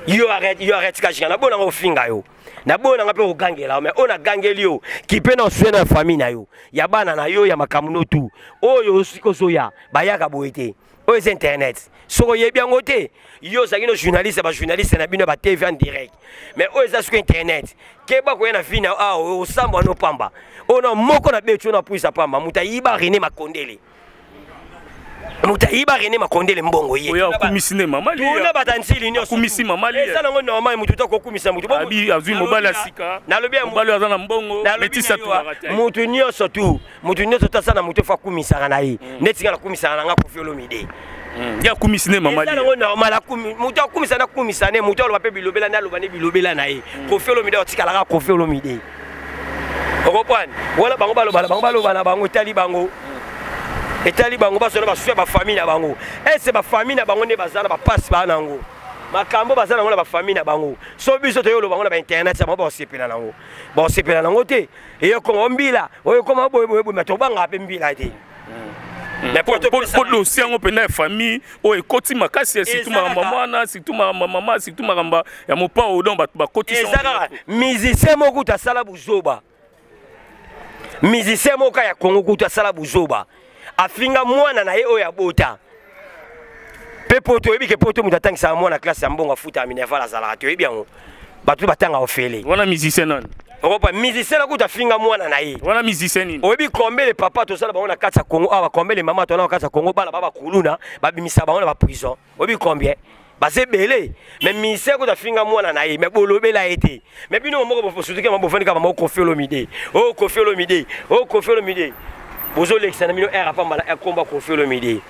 yo arrête yo arrête kashika nabonanga ofinga yo. Nabonanga mpe kogangela yo mais oyo nagangeli yo kipe na osue na famille na yo. Ya bana na yo ya makambo no tu oyo sikoy ozoya bayaka boye te oyo internet soki oyebi yango te yo ozalaki no journaliste na bino batv en direct. Mais oyo eza soki internet. Keba koya na vi na awa osambwa no pamba. Oyo na moko na beti oyo na pwisa pamba. Moto ayiba moto ayiba rene makondele mbongo yeakumisi nde mamaliuna batantili nyonsokumisi mamalieza nango eh, normal motu to akokumisa motuabi azwi mobali ya sika nalobi mobali oyo aza na mbongo betisa motu nyonso tu. Motu nyonso tu asala motu efo akumisaka na ye. Mm. Nde tika nakumisaka nanga kofiolomide nde mm. akumisi ne mamaliyango eh, normal motu akumisa nde akumisa ne motu aloba mpe bilobela nde aloba nde bilobela na ye. Mm. Kofiolomide otikalaka kofiolomide okopwani wana bango balobana bango baloba na bango etali bango. Mm. Etali bango bazona basusu ya bafamille na bango. Ese bafamille na bango nde baza na bapasi baa nango makambo baza nango na bafamille na bango. So biso toyolo bango na bainternet ya bango baosepela nango. Baosepela nango te. Eyokoma mbila oyokoma boyeboyeboye ma tobangaka mpe mbila te. Po dosie yango mpenza ya famille. Oyo ekoti makasi ya surtout makambo mwana surtout makambo mama surtout makambo ya mopao donc bato bakoti eza kaka musicien moko kutu asala buzoba musicien moko ya kongo kutu asala buzoba afinga mwana na ye oyo abota mpe poto oyebi ke poto moto atangisaka mwana klase ya mbongo afuta minerval azalaka te oyebi yango. Bato batanga ofele. Wana musicien nani? Okopa musicien akuta afinga mwana na ye. Wana musicien nini? Oyebi kombele papa tosala bango na kati ya kongo awa kombele mama tona na kati ya kongo bana ba bakuluna babimisa bango na baprison oyebi combien baza ebele. Me musicien akuta afinga mwana na ye me bolobela ye te. Me bino moko bosutuke mabofandi kaka moko kofi olomide. O kofi olomide o kofi olomide bozolekisa na bino aire apamba na ekomba kofi olomide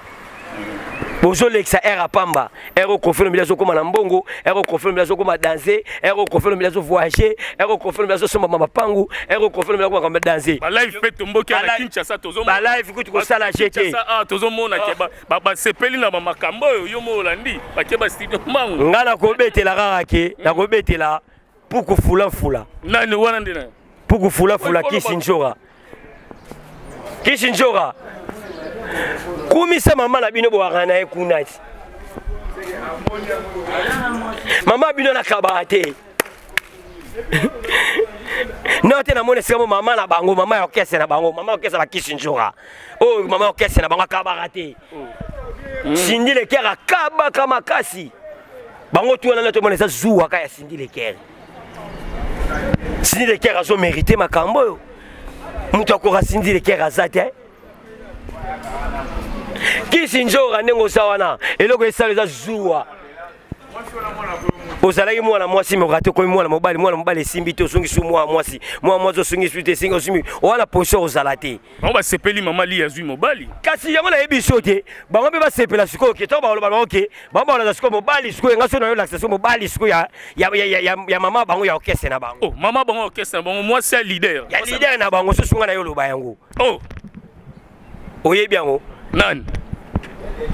bozolekisa aire apamba aire okofi olomide azokóma na mbongo aire okofi olomide azokóma danse aire okofi olomide azovoyage aire okofi olomide azosomba mapangu aire okofi olomide akomaka danse. Balive mpe tomboki na kinshasa balive kutu kosala je te tozomona ke basepeli na bamakambo oyo yo mo olandi batie bastudio mango nga nakobetela kaka ke nakobetela puku fulafula. Nani wana nde na? Puku fulafula kisi nzoka kumisa mama na bino bowaka na ye kuna ti mama bino nakabaka te no te namoni esika mo mama na bango mama ya okese na bango mama okese bakisi nzoka oyo mama ya okese na bango akabaka te. Sindi lekere akabaka makasi. Bango tu wana nde tomona eza zuwaka ya sindi lekere sindi lekere azomérite makambo oyo moto akoka sindi lekere aza te kisi nzoka ndenge oza wana eloko esala eza zuwa ozalaki mwana mwasi me okate okomi mwana mobali. Mwana mobali esimbi te osungisi su mwana mwasi. Mwana mwasi osungi su te esingi osimbi owana position ozala te. Bango basepeli mama li azwi mobali. Kasi yango nayebi so te bango mpe basepela sikoyo ke. To baloba bango ke bango balanda sikoyo mobali sikoyo. Nga so na yo lakisa sikoyo mobali sikoyo ya, mama bango ya orkestre na bango. Oh, mama bango orkestre na bango mwasi ya leader. Ya leader na bango susu nga na yo oloba yango. Oh. oyebi yango. Nani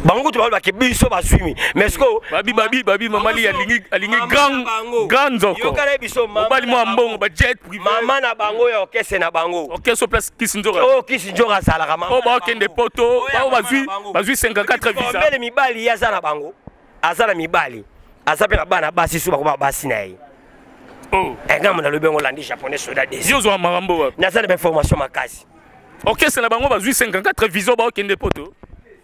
bango kutu balobaki biso bazwimi mais siko babi babi babi mama li alingi grand grand nzoko yokana biso mobali mwa mbongo ba jet privé. Mama na bango ya orkestre na bango. Orkestre place kisi nzoka oh kisi nzoka azalaka oh bakende poto. Bao bazwi bazwi 54 visa. mbele mibali ye aza na bango. Aza na mibali. Aza mpe na bana basi su bakoma basi na ye. Oh. Ngambo nalobi yango olandi japonais soda des. Yo ozwa makambo naza na bainformation makasi. Orchestre na bango bazwi 54 vision baokende poto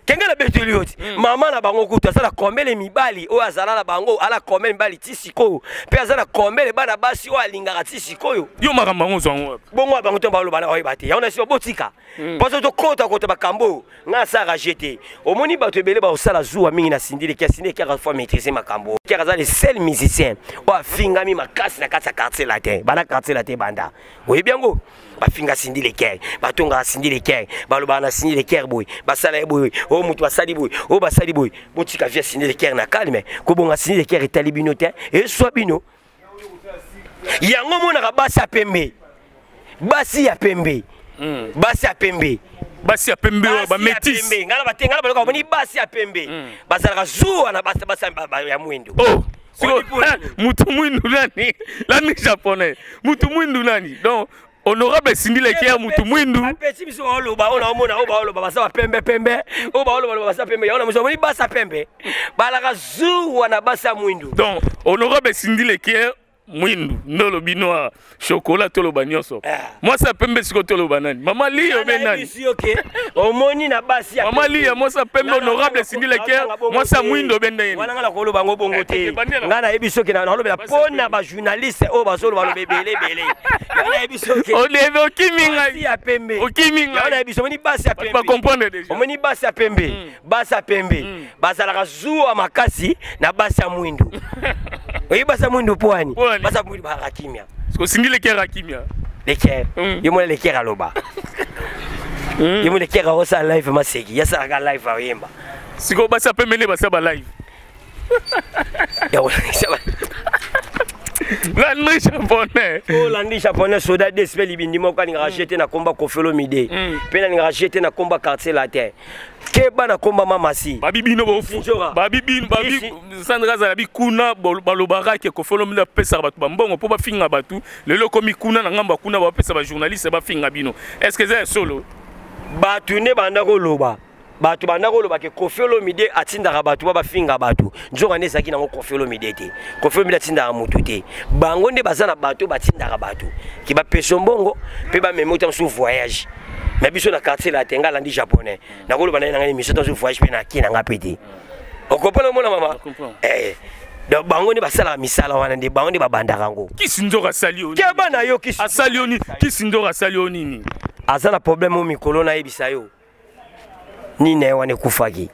kenge na beteli yo ti mama na bango kutu aza na kombele mibali oyo azala na bango ala kombele mibali ti sikoyo mpe aza na kombele bana basi oyo alingaka ti sikoyo yo makambo yango ozwa yango bongo ya bango to baloba na oyeba te. Yango na sima botika mposo tokota kota bakambo oyo. Ngai asalaka je te omoni bato ebele bakosala zuwa mingi na sindile kia sindile kiaka fois maîtrise makambo. Oyo kiaka aza le seul musicien oyo afingami makasi na kati ya quartier latin bana quartier latin banda. Oyebi yango bafinga sindi le kere batongaka sindi le kere balobaka na sindi le kere boye basala ye boye oyo moto basali boye oyo basali boye botika via sindi le kere na calme kobonga sindi le kere etali bino te eswa bino. Yango monaka basi ya pembe basi ya pembe basi ya pembe. Basi ya pembe oyo bamétis ngana batenga na baloka bamoni basi ya pembe. Bazalaka zuwa na basi ya mwindo oh mutu mwindu nani? Lani japonais. Mutu mwindu nani? Donc honorable esindileki ya mutu mwindu. Apesi biso oloba oyo naomona oyo baoloba baza bapembe pembe oyo baolobaloba baza pembe. Yaona mosu amoni basa pembe. Balaka zuwa na basa mwindu. Donc honorable esindileki mwindu nde olobi noir chokola toloba nyonso Ah. mwasi ya pembe siko toloba nani? Mama liyo be nani? Nayebisi oke omoni na basi ya mama pembe. liya mwasi ya pembe Nga na- honorable esindi bongo mwasi ya te. mwindo be ndeni wana nga na bongo te. Bandela. nga nayebi soki na- naolobela Basi ya mpo na bajournaliste oyo bazoloba loba ebele ebele. Nga nayebi soki oleve okimi basi ngai ya pembe. Ngai. Basi ya pembe. bacomprendre déjà. Omoni basi ya pembe. Basi ya pembe. Bazalaka zuwa makasi na basi ya mwindu oyi basa mwindu pwani? Basa mwindu baka kimia sikosingi lekere akimia lekere mm. ye mona lekere aloba mm. ye mo lekere akosala live maseki. Yasalaka live ayemba sikoyo basi apemene basa balive lani japonais olandi japonais soda des mpe libindi moko alingaka jete na komba kofelo mide. Mpe nalingaka jete na komba quartier latin keba na komba babibino Sinjora. babibino Isi- sandra azala bikuna balobaka ke kofolomi apesaka bato bambongo mpo bafinga bato. Lelo ekomi kuna na ngambo ya kuna bapesa bajournaliste bafinga bino. Est ce que eza ya solo? Bato nde banda koloba bato banda koloba ke kofi olomide atindaka bato ba bafinga bato nzoka nde ezalaki nango kofi olomide te. Kofi olomide atindaka motu te. Bango nde baza na bato batindaka bato ke bapesa mbongo mpe bamemi ota mosusu voyage. Me biso na quartier la te nga alandi japonais nakoloba naye nanga émission tozo voyage mpe naki nanga mpe te. Okopona omona mama. Eh, donc bango nde basalaka misala wana nde bango nde babandaka yango. Kisi nzoka asali yo nini? ke bana yo kisi. Asali yo nini? Kisi nzoka asali yo nini? Aza na problème oyo mikolo nayebisa yo nini na ye wana ekufaki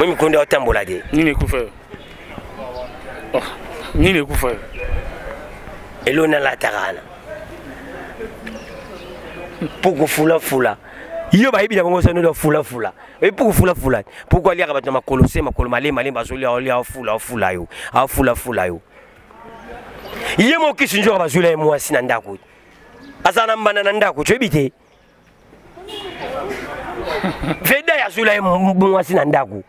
mikolo nde aotambola te nini ekufa yo Oh, nini ekufa yo elo nalataka wana mpo kofulafula yo bayebi na bango sanodo afulafula oyebi mpo kofulafula pourkui aliaka bato na makolo se makolo malemalemba azolia olia afula afula yo. Afulafula yo. Ye mokisi nzoka bazwila ye mwasi na ndako. Azala na mbanda na ndako toyebi te veda azwila ye mwasi na ndako.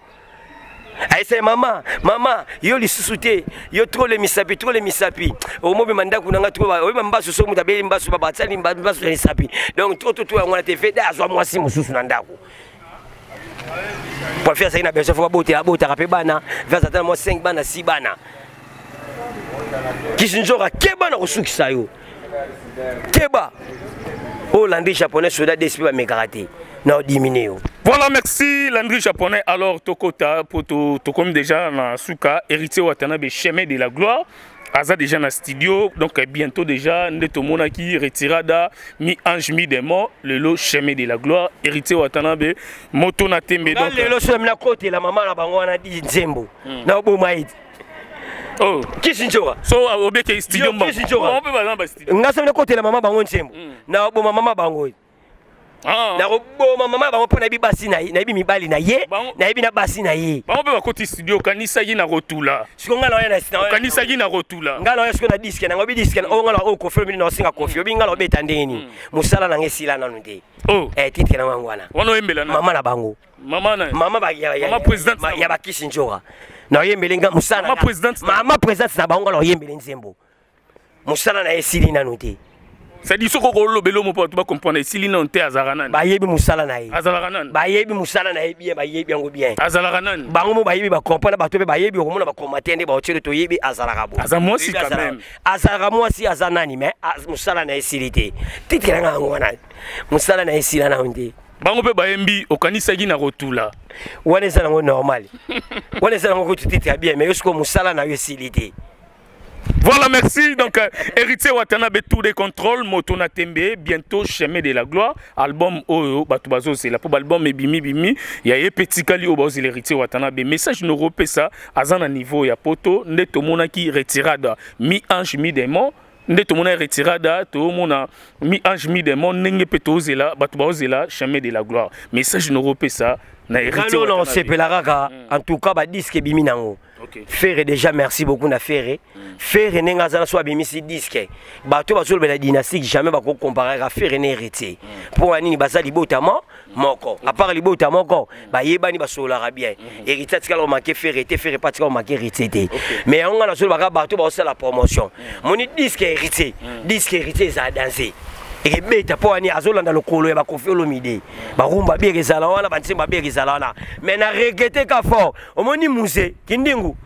Ayesa mama mama yo lisusu te yo trole misapi trole misapi. Omobima ndako nanga oyeba mbasu so moto abeli mbasu babatali mbasu ya misapi. Donc tro to to yango wana te veda azwa mwasi mosusu na ndako. Po afi azali na beso fo babotela abotaka mpe bana ve aza ta mwa 5 bana. 6 bana kisi nzoka keba na kosukisa yo. Keba oyo landi japonais soda des mpe bamekaka te na odimine yo Voilà, merci Landry Japonais. Alors, Tokota, poto, Tokom déjà na Suka, héritier Watanabe, chemin de la gloire. Aza déjà na studio, donc eh, bientôt déjà, Ndeto Monaki, retirada, mi ange, mi démon, le lot chemin de la gloire, héritier Watanabe, moto na tembe. lelo so mina kotela mama na bango wana nzembo na oboma Oh. kisinjoka so ah, obeke studio nga sabina kotela mama bango ncembo hmm. naboma mama bango. Ah. Nakoboma mama bango mpo nayebi basi nayebi mibali na ye nayebi na basi na ye. Bango mpe bakoti studio okanisaki na rotula. Siko ngai naoyakanisaki na rotula. Ngai naoya siko na diske nanga oh, oh, obi diske oyo ngai naoyo kofi obini naosenga kofi obi ngai naobeta ndenge nini hmm. mosala nanga esila nanu nde eh, titre nango yango wana mama na bango. Mama ya bakisinjora Mama présidente ma- na ya bakisi nzoka na oyembele nga mosala Mama présidente na- bango nga na oyembele nzembo. Mosala na ye esili nanu te. Sadi soki okolobela omo mpo bato bakomprendre esili nano te azalaka nani? Bayebi mosala na ye. Azalaka nani? Bayebi mosala na ye bien bayebi yango bien. Azalaka nani? Bango mo bayebi bakomprendre bato mpe bayebi okomona bakomatere nde baotiele toyebi azalaka bo. Aza mwasi quand même. azalaka mwasi aza nani mais mosala na ye esili te. Titre nanga yango wana. Mosala na ye esila nano te bango mpe bayembi okanisaki na kotula wana eza nango normal wana eza nango ya bien mais yo sikoyo mosala na yo esili te Voilà, merci. Donc, euh, Héritier Watanabe, tout des contrôles, Motona Tembe, bientôt Chemin de la Gloire, album Oyo, Batubazo, c'est la pour album et Bimi Bimi, il y a petit kali au bas l'héritier Watanabe. Message nous repère ça, à un niveau, il y a poto, neto mona qui retirada, mi ange, mi démon. Nde tomona retirada tomona mi ange mi démon ndenge mpe tozela bato baozela chemin de la gloire. Message nokopesa na héritier Watanabe. osepela kaka en tout cas badiske ebimi nango Ok. fere déjà merci beaucoup na fere ndenge aza na so abimisi diske bato bazolobela dynastique jamais bakokomparaka fere na héritier. Mpo ya nini baza libotama moko. Apart libota moko bayebani basololaka bien. Héritier komake fere te fere mpe atikala komake héritier mais yango nga nazolobaka bato bazosala promotion. Moni diske héritier. Diske héritier ezala danse ekebeta mpo wani azolanda lokolo ya bakofi olomide. Barumba biere ezala wana bantimba biere ezala wana. Me na regete ka fort. Omoni muse kindingu.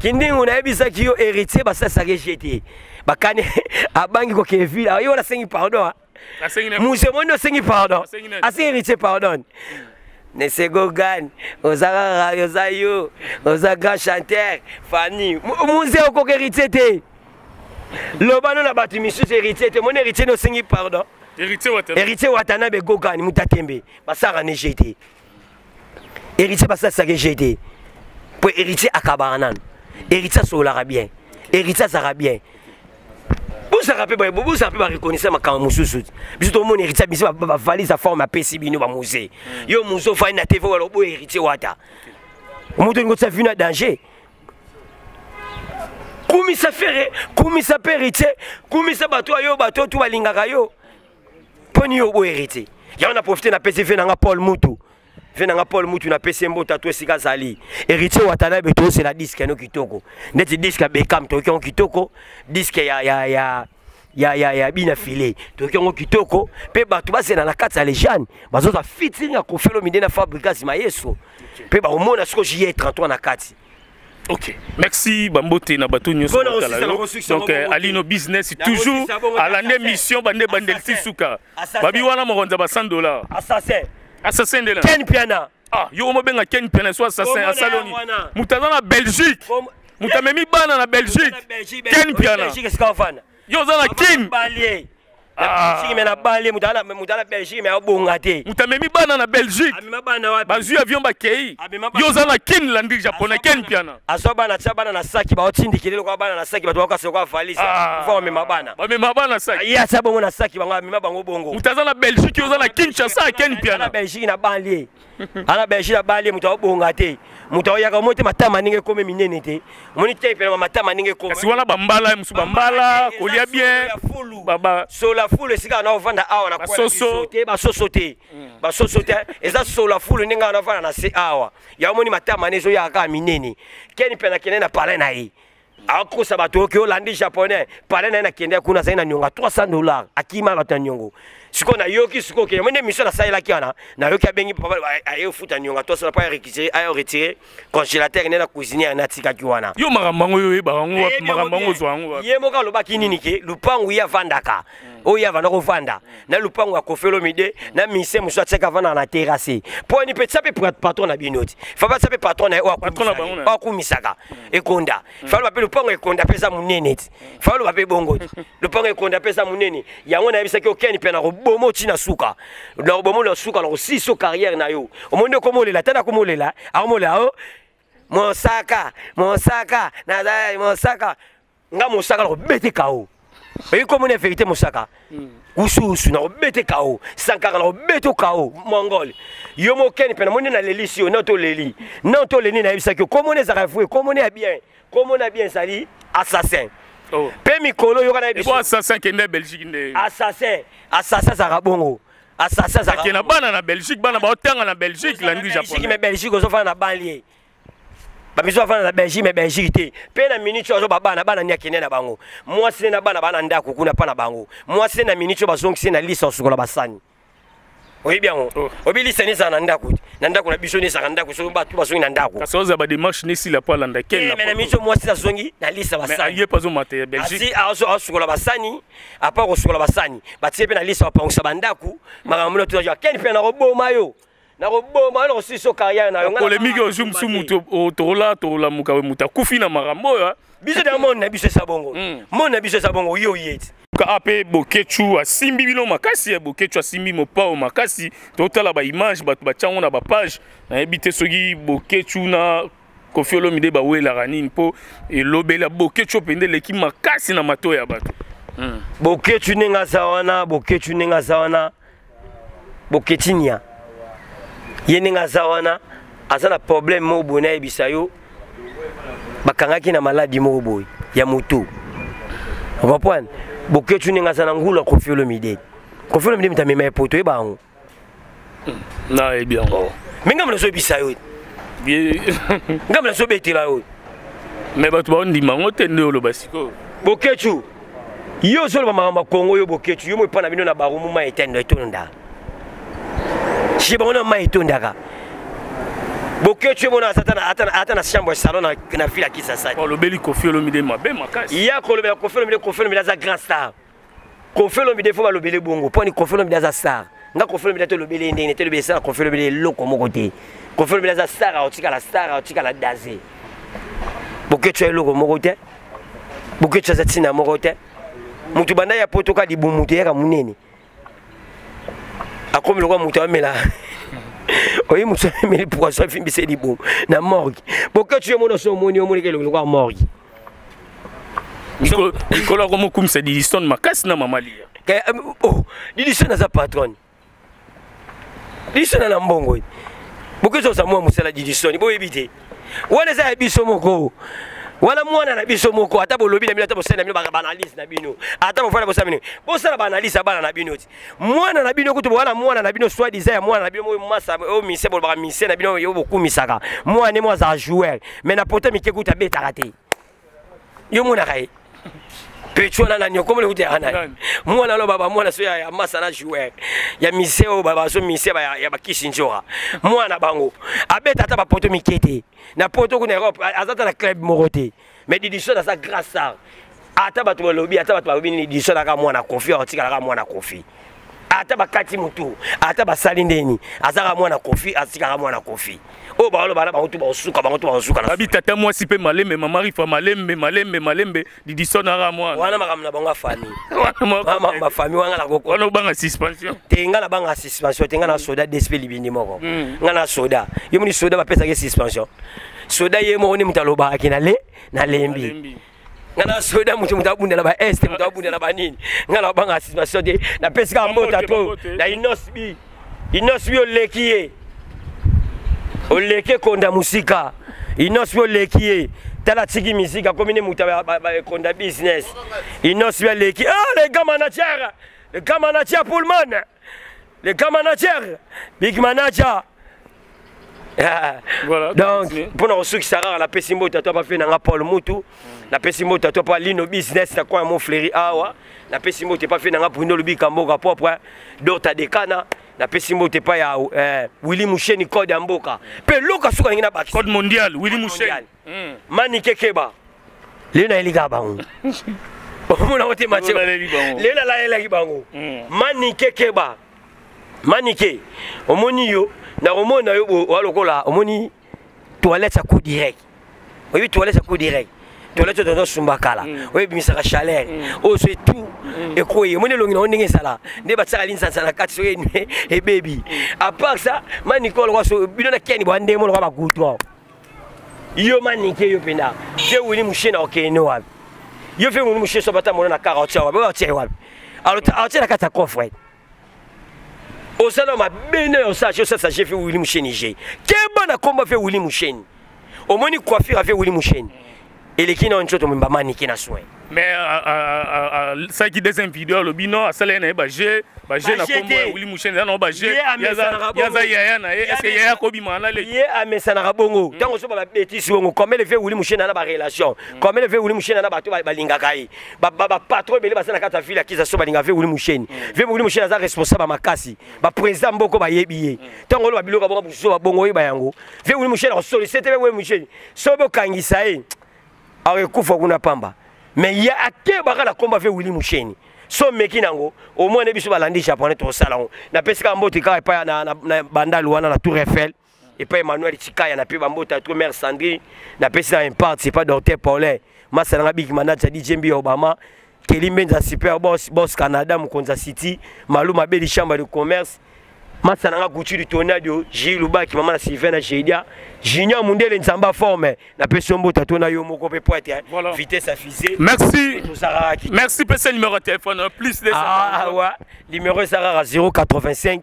Kindingu nayebisaki yo héritier basalisaka ege te bakani abangi kokee ville. Yo wana asengi pardon muse moni osengi pardon. Asengi héritier pardon. Nesegogan oza kaka oza yo. Oza grand chanteur fani muse okoka héritier te lobano na bato misusu héritier. Te moni héritier ni osengi pardon? Héritier Watanabe. gogani mutatembe basalaka ne je te héritier basalisaka je te mpo héritier akabaka nanu héritier asololaka bien. Héritier azalaka bien. Bosaka mpe bosaka mpe barekonnaisse makambo mosusu biso tomona héritier biso bavalise aforme apesi bino bamuse yo muse ofali na tv wala oboya héritier wata vino ya danger kumisa fere kumisa mpe héritier kumisa bato oyo bato oyo tu balingaka yo. Mpo nini yo oboya héritier yango na profite napesi ve nanga paul mutu. Ve nanga paul mutu napesi ye mbote ato esika azali. Héritier watanabe toosela diske yango kitoko. Neti diske ya bekam toyoki yango kitoko. Diske ya, ya, ya, ya, ya, ya bina file toyoki yango kitoko. Mpe bato bazela na kati ya lejane bazozwa fitiri ya kofelo mide na fabrikas mayeso. Mpe bakomona siko juillet 33 na kati Ok, merci Bambote na bato nyonso na Donc. Alino business Na toujours assassin. mission bande bandel Assassin. tisuka. Assassin. Babi wana mokonza ba 100 dollars. assassin Assassin de là. ken piana Ah, yo mo benga Ken Piana so assassin asaloni. ya. Mutaza na Belgique. Bana na Belgique. Ken Piana. Yo za na Kin. Balie Ah. belgique me na balie mutu ala belgique me abonga te Mutamemi bana na Belgique. Bazui avion ba kei. Abima bana. Yo za na Kin landi japonais Ken Piana. azwa bana tia bana na saki baotindikile lokola bana na saki bato bakasi lokola valise Ah. fo bamema bana Bamema bana sa. ye atia bongo na saki bango amema bango bongo Mutaza na Belgique yo za na Kinshasa Ken ana Piana. belgique na balie ana belgique na balie moto aobonga te moto aoyaka omoi te matama ndenge ekome minene te. Omoni te pena matama ndenge ekome. Kasi wana bambala musu bambala kolia bien. Baba sola fulu esika na ovanda awa na Basoso. te basoso te. Basoso te eza sola fulu ndenge awa na ovanda na se awa. Ya omoni matama ne ezoyaka kaka minene. Keni mpe nakende na pale na ye. Akosa bato oke olandi japonais. Pale na ye nakende kuna azali na niongo 300 dollar akima bato na niongo sikoyo nayoki sikoyo ke. Mone mission nasalelaki wana nayoki abengi papa aye ofuta niongo 300 mpo aye retire. Congélateur nde na cuisinière natikaki wana. Yo makambo yango yo oyebaka yango makambo yango ozwa yango ye moko alobaki nini ke? Lupangu ye avandaka oyo avanda kovanda na lupangu ya kofelo mide na mise mosusu atiaka avandaka na terase mpo ni mpe tia mpe patron na bino ti fa batia mpe patron na ye oyo akumisaka- ekonda. Fa loba mpe lupangu ekonda mpe eza monene ti. Fa loba mpe bongo ti lupangu ekonda mpe eza monene. Yango nayebisaki okeni mpe na koboma oti na suka. Na koboma na suka na kosisi o carrière na yo. Omoni nde okomolela te na komolela akomolela o mosaka mosaka naza mosaka nga mosaka na kobete kao oyi komona ya vérité mosaka usuusu na kobete kao sankara na kobete kao mongole. Yo mokeni mpe namoni na lelisi yo na toleli na toleli nayebisaki yo komona ezaka fue komona ya bien komona bien ezali assassin. Oh. mpe mikolo yoka na ebo yebiso assassin kende belgique nde assassin assassin azalaka bongo assassin azalaka ake na bana na belgique bana baotanga na belgique landi Belgique, japonais belgique ozofana na banlie bamiso bafanda na belgique me belgique te. Mpe na minute oyo azoba bana bana ni akende na bango. Mwasi ne na bana baa na ndako kuna mpa na bango. Mwasi ne na minute oyo bazongisi na lisa osukola basani oyebi yango? Oyebi lisa ne ezala na ndako te. Na ndako na biso ne ezalaka na ndako so bato bazongi na ndako. Kasi oza badémarche nesila po alanda kel me na minute oyo mwasi azongi na lisa basani aye mpe azomata belgique. Asi azosukola basani apa kosukola basani batie mpe na lisa bapangisa bandako makambo mino keni mpe nakoboma yo nakoboma yo nakosilisa carrière na yo polémique ozwi mosu motu tola tolamuka motu akufi na makambo oyo biso te monde na biso esa bongo. Monde na biso esa bongo yo oye ti ka mpe bokechu asimbi bino makasi ya bokechu asimbi mopao makasi. Totala baimage bato batiango na bapage nayebi te soki bokechu na kofi olomide bawelaka nini mpo elobela. Bokechu opende eleki makasi na mato ya bato. Bokechu ndenge aza wana bokechu ndenge aza wana. Boketinia ye ndenge aza wana aza na problème moko boye nayebisa yo. Bakangaki na maladi moko boye ya motu okomprendre boketu ndenge aza na ngula kofi olomide. Kofi olomide moto amema epoto oyeba yango. Nayebi yango. Me ngambo nazoyebisa yo? Ngambo nazobetela yo? Me bato baondima yango te nde oloba sikoyo boketu yo ozoloba makambo ya kongo yo boketu. Yo mo epa na bino na barumu mai etendo etonda si bango na mai etondaka boketu emona ata na chambre salon na ville ya kisasani olobeli kofi olomide mabe makasi ya kolobela kofi olomide kofi olomide aza grand star. Kofi olomide fo balobele bongo. Mponi kofi olomide aza star. Nga kofi olomide tolobele ndenge tolobele sala kofi olomide eloko moko te kofi olomide aza star aotikala star aotikala daze boketu ya eloko moko te boketu aza ntina moko te mutu banda ya potoka libumu te yaka monene akomi lokwa mutu amela. Oyi mutu ameli poisson afimbisa libumu na morgue. Boketu yo mona so omoni omonike eloko lokwa morgue. Likolo yako mokumisa didiston makasi na mama lia didison aza patron didison ana mbongo boketu oza mwa mosala didison boyebi te wana eza ya biso moko wana mwana na biso moko ata bolobi na bino ata bosala na bino baanalyse na bino. Ata bofana bosala bino. Bosala baanalyse ya bana na bino ti mwana na bino kutu wana mwana na bino soit disa ya mwana na bino oyo masa oyo mise bolobaka mise na bino oyo bokumisaka. Mwana emo azala joueur. Mais na yo petu wana nani? Okomoli kutu yaka nani? Mwana aloba bamwana so ya masa na joueur ya mise oyo baso mise ya bakisi nzoka mwana bango. Abeta ata bapoto mike te na poto kuna europe. Aza ata na club moko te mais didison aza grand star ata bato balobi ata bato balobi nini didison aka mwana kofi aotikalaka mwana kofi ata bakati motu ata basali ndeni azaka mwana kofi atikaka mwana kofi oyo baloba na bango tu baosuka bango tu baosuka babi tata mwasi mpe malembe mamarifa malembe malembe malembe didison aka mwana wana makambo na bango afami bafami wanga nakoko wana obanga suspension. Te nga na banga suspension te nga na soda dsp libindi moko. Nga na soda. Yo moni soda bapesaki suspension. Soda ye moko nde moto alobakaki na le na lembi. Nga na soda moto moto abundela ba este moto abundela banini nga na banga suspension te napesi kaka mbota to na inosbi inosbi oleki ye oleki ekonda mosika inosbi oleki ye. Tala tiki misika akomi ne moto ekonda business. Inosbi aleki ah les gars manager. Les gars manager pullman les gars manager. Big manager. Voilà, donc mpona kosukisa kaka napesi mboto ato bafe nanga paul mutu napesi mboto ato pa lino business nakoya mo fleri awa. Napesi mboto epa fe nanga bruno lobika mboka propre dorta dekana napesi mboto epa ya eh, willi musheni code ya mboka. Mpe loka suka ndenge na baki code mondial willi musheni. manike keba lelo nayelika bango. Omona te match lelo nalayelaki bango. Manike keba manike omoni yo nakomona yo walokola omoni toilette ya coup direct. Oyebi toilette ya coup direct toilette oyo tozosumba kala. Oyo ebimisaka chaleur. Oyo so etu ekoyi omoni elongi nango ndenge ezala. Nde batiaka linsansa na kati soki ebebi. Apart ça manike olokwa so bino na keni bwa ndemo olokwa bagoudron yo manike yo mpenza. Te wini musheni akokende wapi? Yo mpe wini musheni so bata mona na kaka otia wapi? Otia wapi aotia na kati ya coffre osala mabe na yo osala osalisa je fe wili musheni je keba na komba fe wili musheni omoni coiffure afe wili musheni eleki na nso tomemba manike na soin mais asalaki deuxième vidéo alobi no asalaki na ye baje baje na Baje kombo ya wili mushene eza baje Ye amesanaka bongo. yaza yaya na ye Ye estce amesa- yaya akobimaka na leki ye amesanaka bongo ntango so babetisi bongo comme lefe wuli mushena na barelation comme lefe wuli mushena na bato ba- balingaka ye Ba- ba- bapatron ebele baza na kati ya ville akiza so balinga ve wuli musheni ve wuli musheni aza responsable ya makasi baprésident moko bayebi ye ntango oloba biloko bongo buso babongo oyeba yango ve wuli musheni akosolise te ve wuli musheni so bokangisa ye akekufa kuna pamba. Me ye akebaka na komba ve wili musheni. So meki nango omone biso balandi japonais tosala ngo. Napesi kaka mbote kaka epai na, na, na bandalo wana na tour eiffel. Emmanuel tikaya nape bambote ya napesi na imparte epai docteur paulin. Masa nanga biki manaja dj mbi obama. Keli mbenza super bos bos canada mokonzi ya city. Maluma abeli chambre de commerce masa nanga gucci du tornado gilles lubaki mama na sylvain na jedia. Junior mundele nzamba forme. Yo moko mpe po ete Voilà. vitesse fusée merci. Merci numéro ya telefone plus de Ah, ouais. Numéro ezalaka 085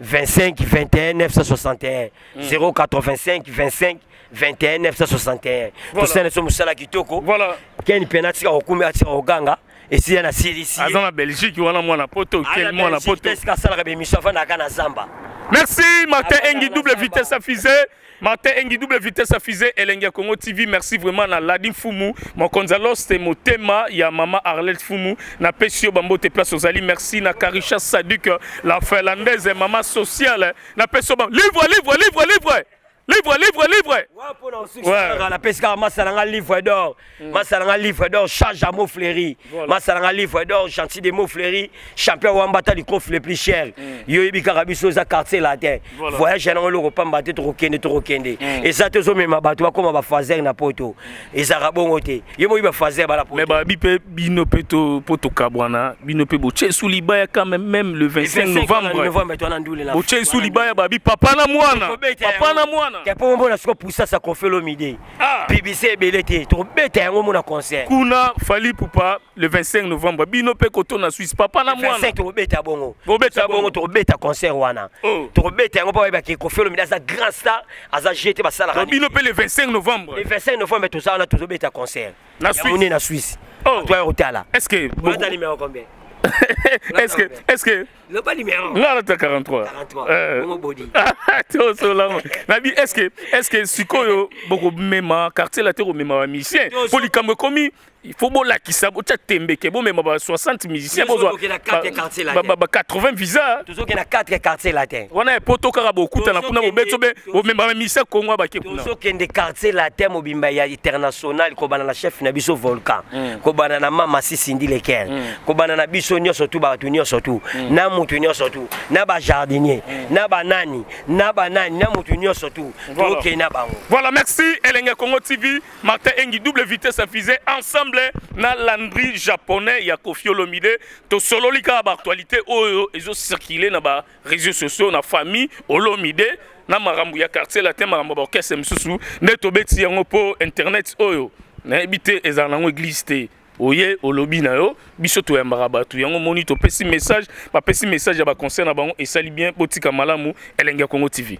25 21 961 085 25 21 961 Voilà. tosala so mosala kitoko. Voilà. Keni mpena atika kokumi atika koganga esili na silisi aza na belgique wana mwana poto kel mwana poto. esika asalaka bemission afandaka na zamba. Merci martin engi double vitesse à fusée martin engi double vitesse à fusée elenge ya congo tv merci vraiment na ladi fumu mokonzi ya loste motema ya mama arlette fumu napesi yo bambote place ozali merci na karisha sadik la finlandaise mama sociale napesi yo livre livre livre livre livre livre livre. Ouais. napesi kaka masala nga livre d'or. Masala nga livre d'or charge à mots fleuris masala nga livre d'or gentil de mots fleuris champion wambata likofi le plus cher. Yo oyebi kaka biso eza quartier latin voyage yango eloko pamba te tokokende tokokende eza te ozomema bato bakóma bafaser na poto. Ezalaka bongo te yo moyi bafaser bala mais babi mpe bino mpe to- mpo tokabwana bino mpe botie esu libaya quand même même le 25 novembre. na botie esu libaya babi papa na mwana. Papa na mwana kepo mona siko pusasa kofelomide Ah. pibisi ebele te tokobeta yango mona concert. Kuna fali pupa le 25 novembre. Bino mpe koto na swisse papa na mwana. 25 tokobeta bongo. Bobeta Sa bongo tokobeta concert wana. Oh. tokobeta yango mpo bayebaki kofelomide aza grand star aza je te basalaka bino mpe le 25 novembre. Le 25 novembre toza wana tozobeta concert. Na Suisse. na swisse Oh. toya kotala est-ce que est-ce que est-ce que loba numéro. Nga alata 43 43 Eh. bongo bodi tosolama nabi est-ce que est-ce que sikoyo bokomema quartier la te komema bamusicien mpo likambo ekomi il faut bolakisa botya tembeke bomema ba 60 musicien Nyonso bozwa ba- te. ba- ba 80 visa tozokenda 4 quartier latin wana epoto kaka bokutana kuna bobeto be bomema bamisicien kongo bake kuna tozokende quartier latin mobimba ya international kobana na chef na biso volcan. Kobana na mama sisindi leker kobana na biso nyonso tu bato nyonso tu na mutu nyonso tu na bajardinier na banani na banani na mutu nyonso tu tokende na bango. Voilà, merci Elenge Congo TV, Martin Engi, double vitesse à fusée, ensemble na landry japonais ya Kofi Olomide. To solo lika ba actualité oyo ezo circuler na ba réseaux sociaux na famille Olomide na ya quartier latin yango internet oyo. Ezala nango église oye olobi na yo. Biso yango moni topesi message. Bapesi message ya na bango esali bien. Botika malamu elenge ya congo tv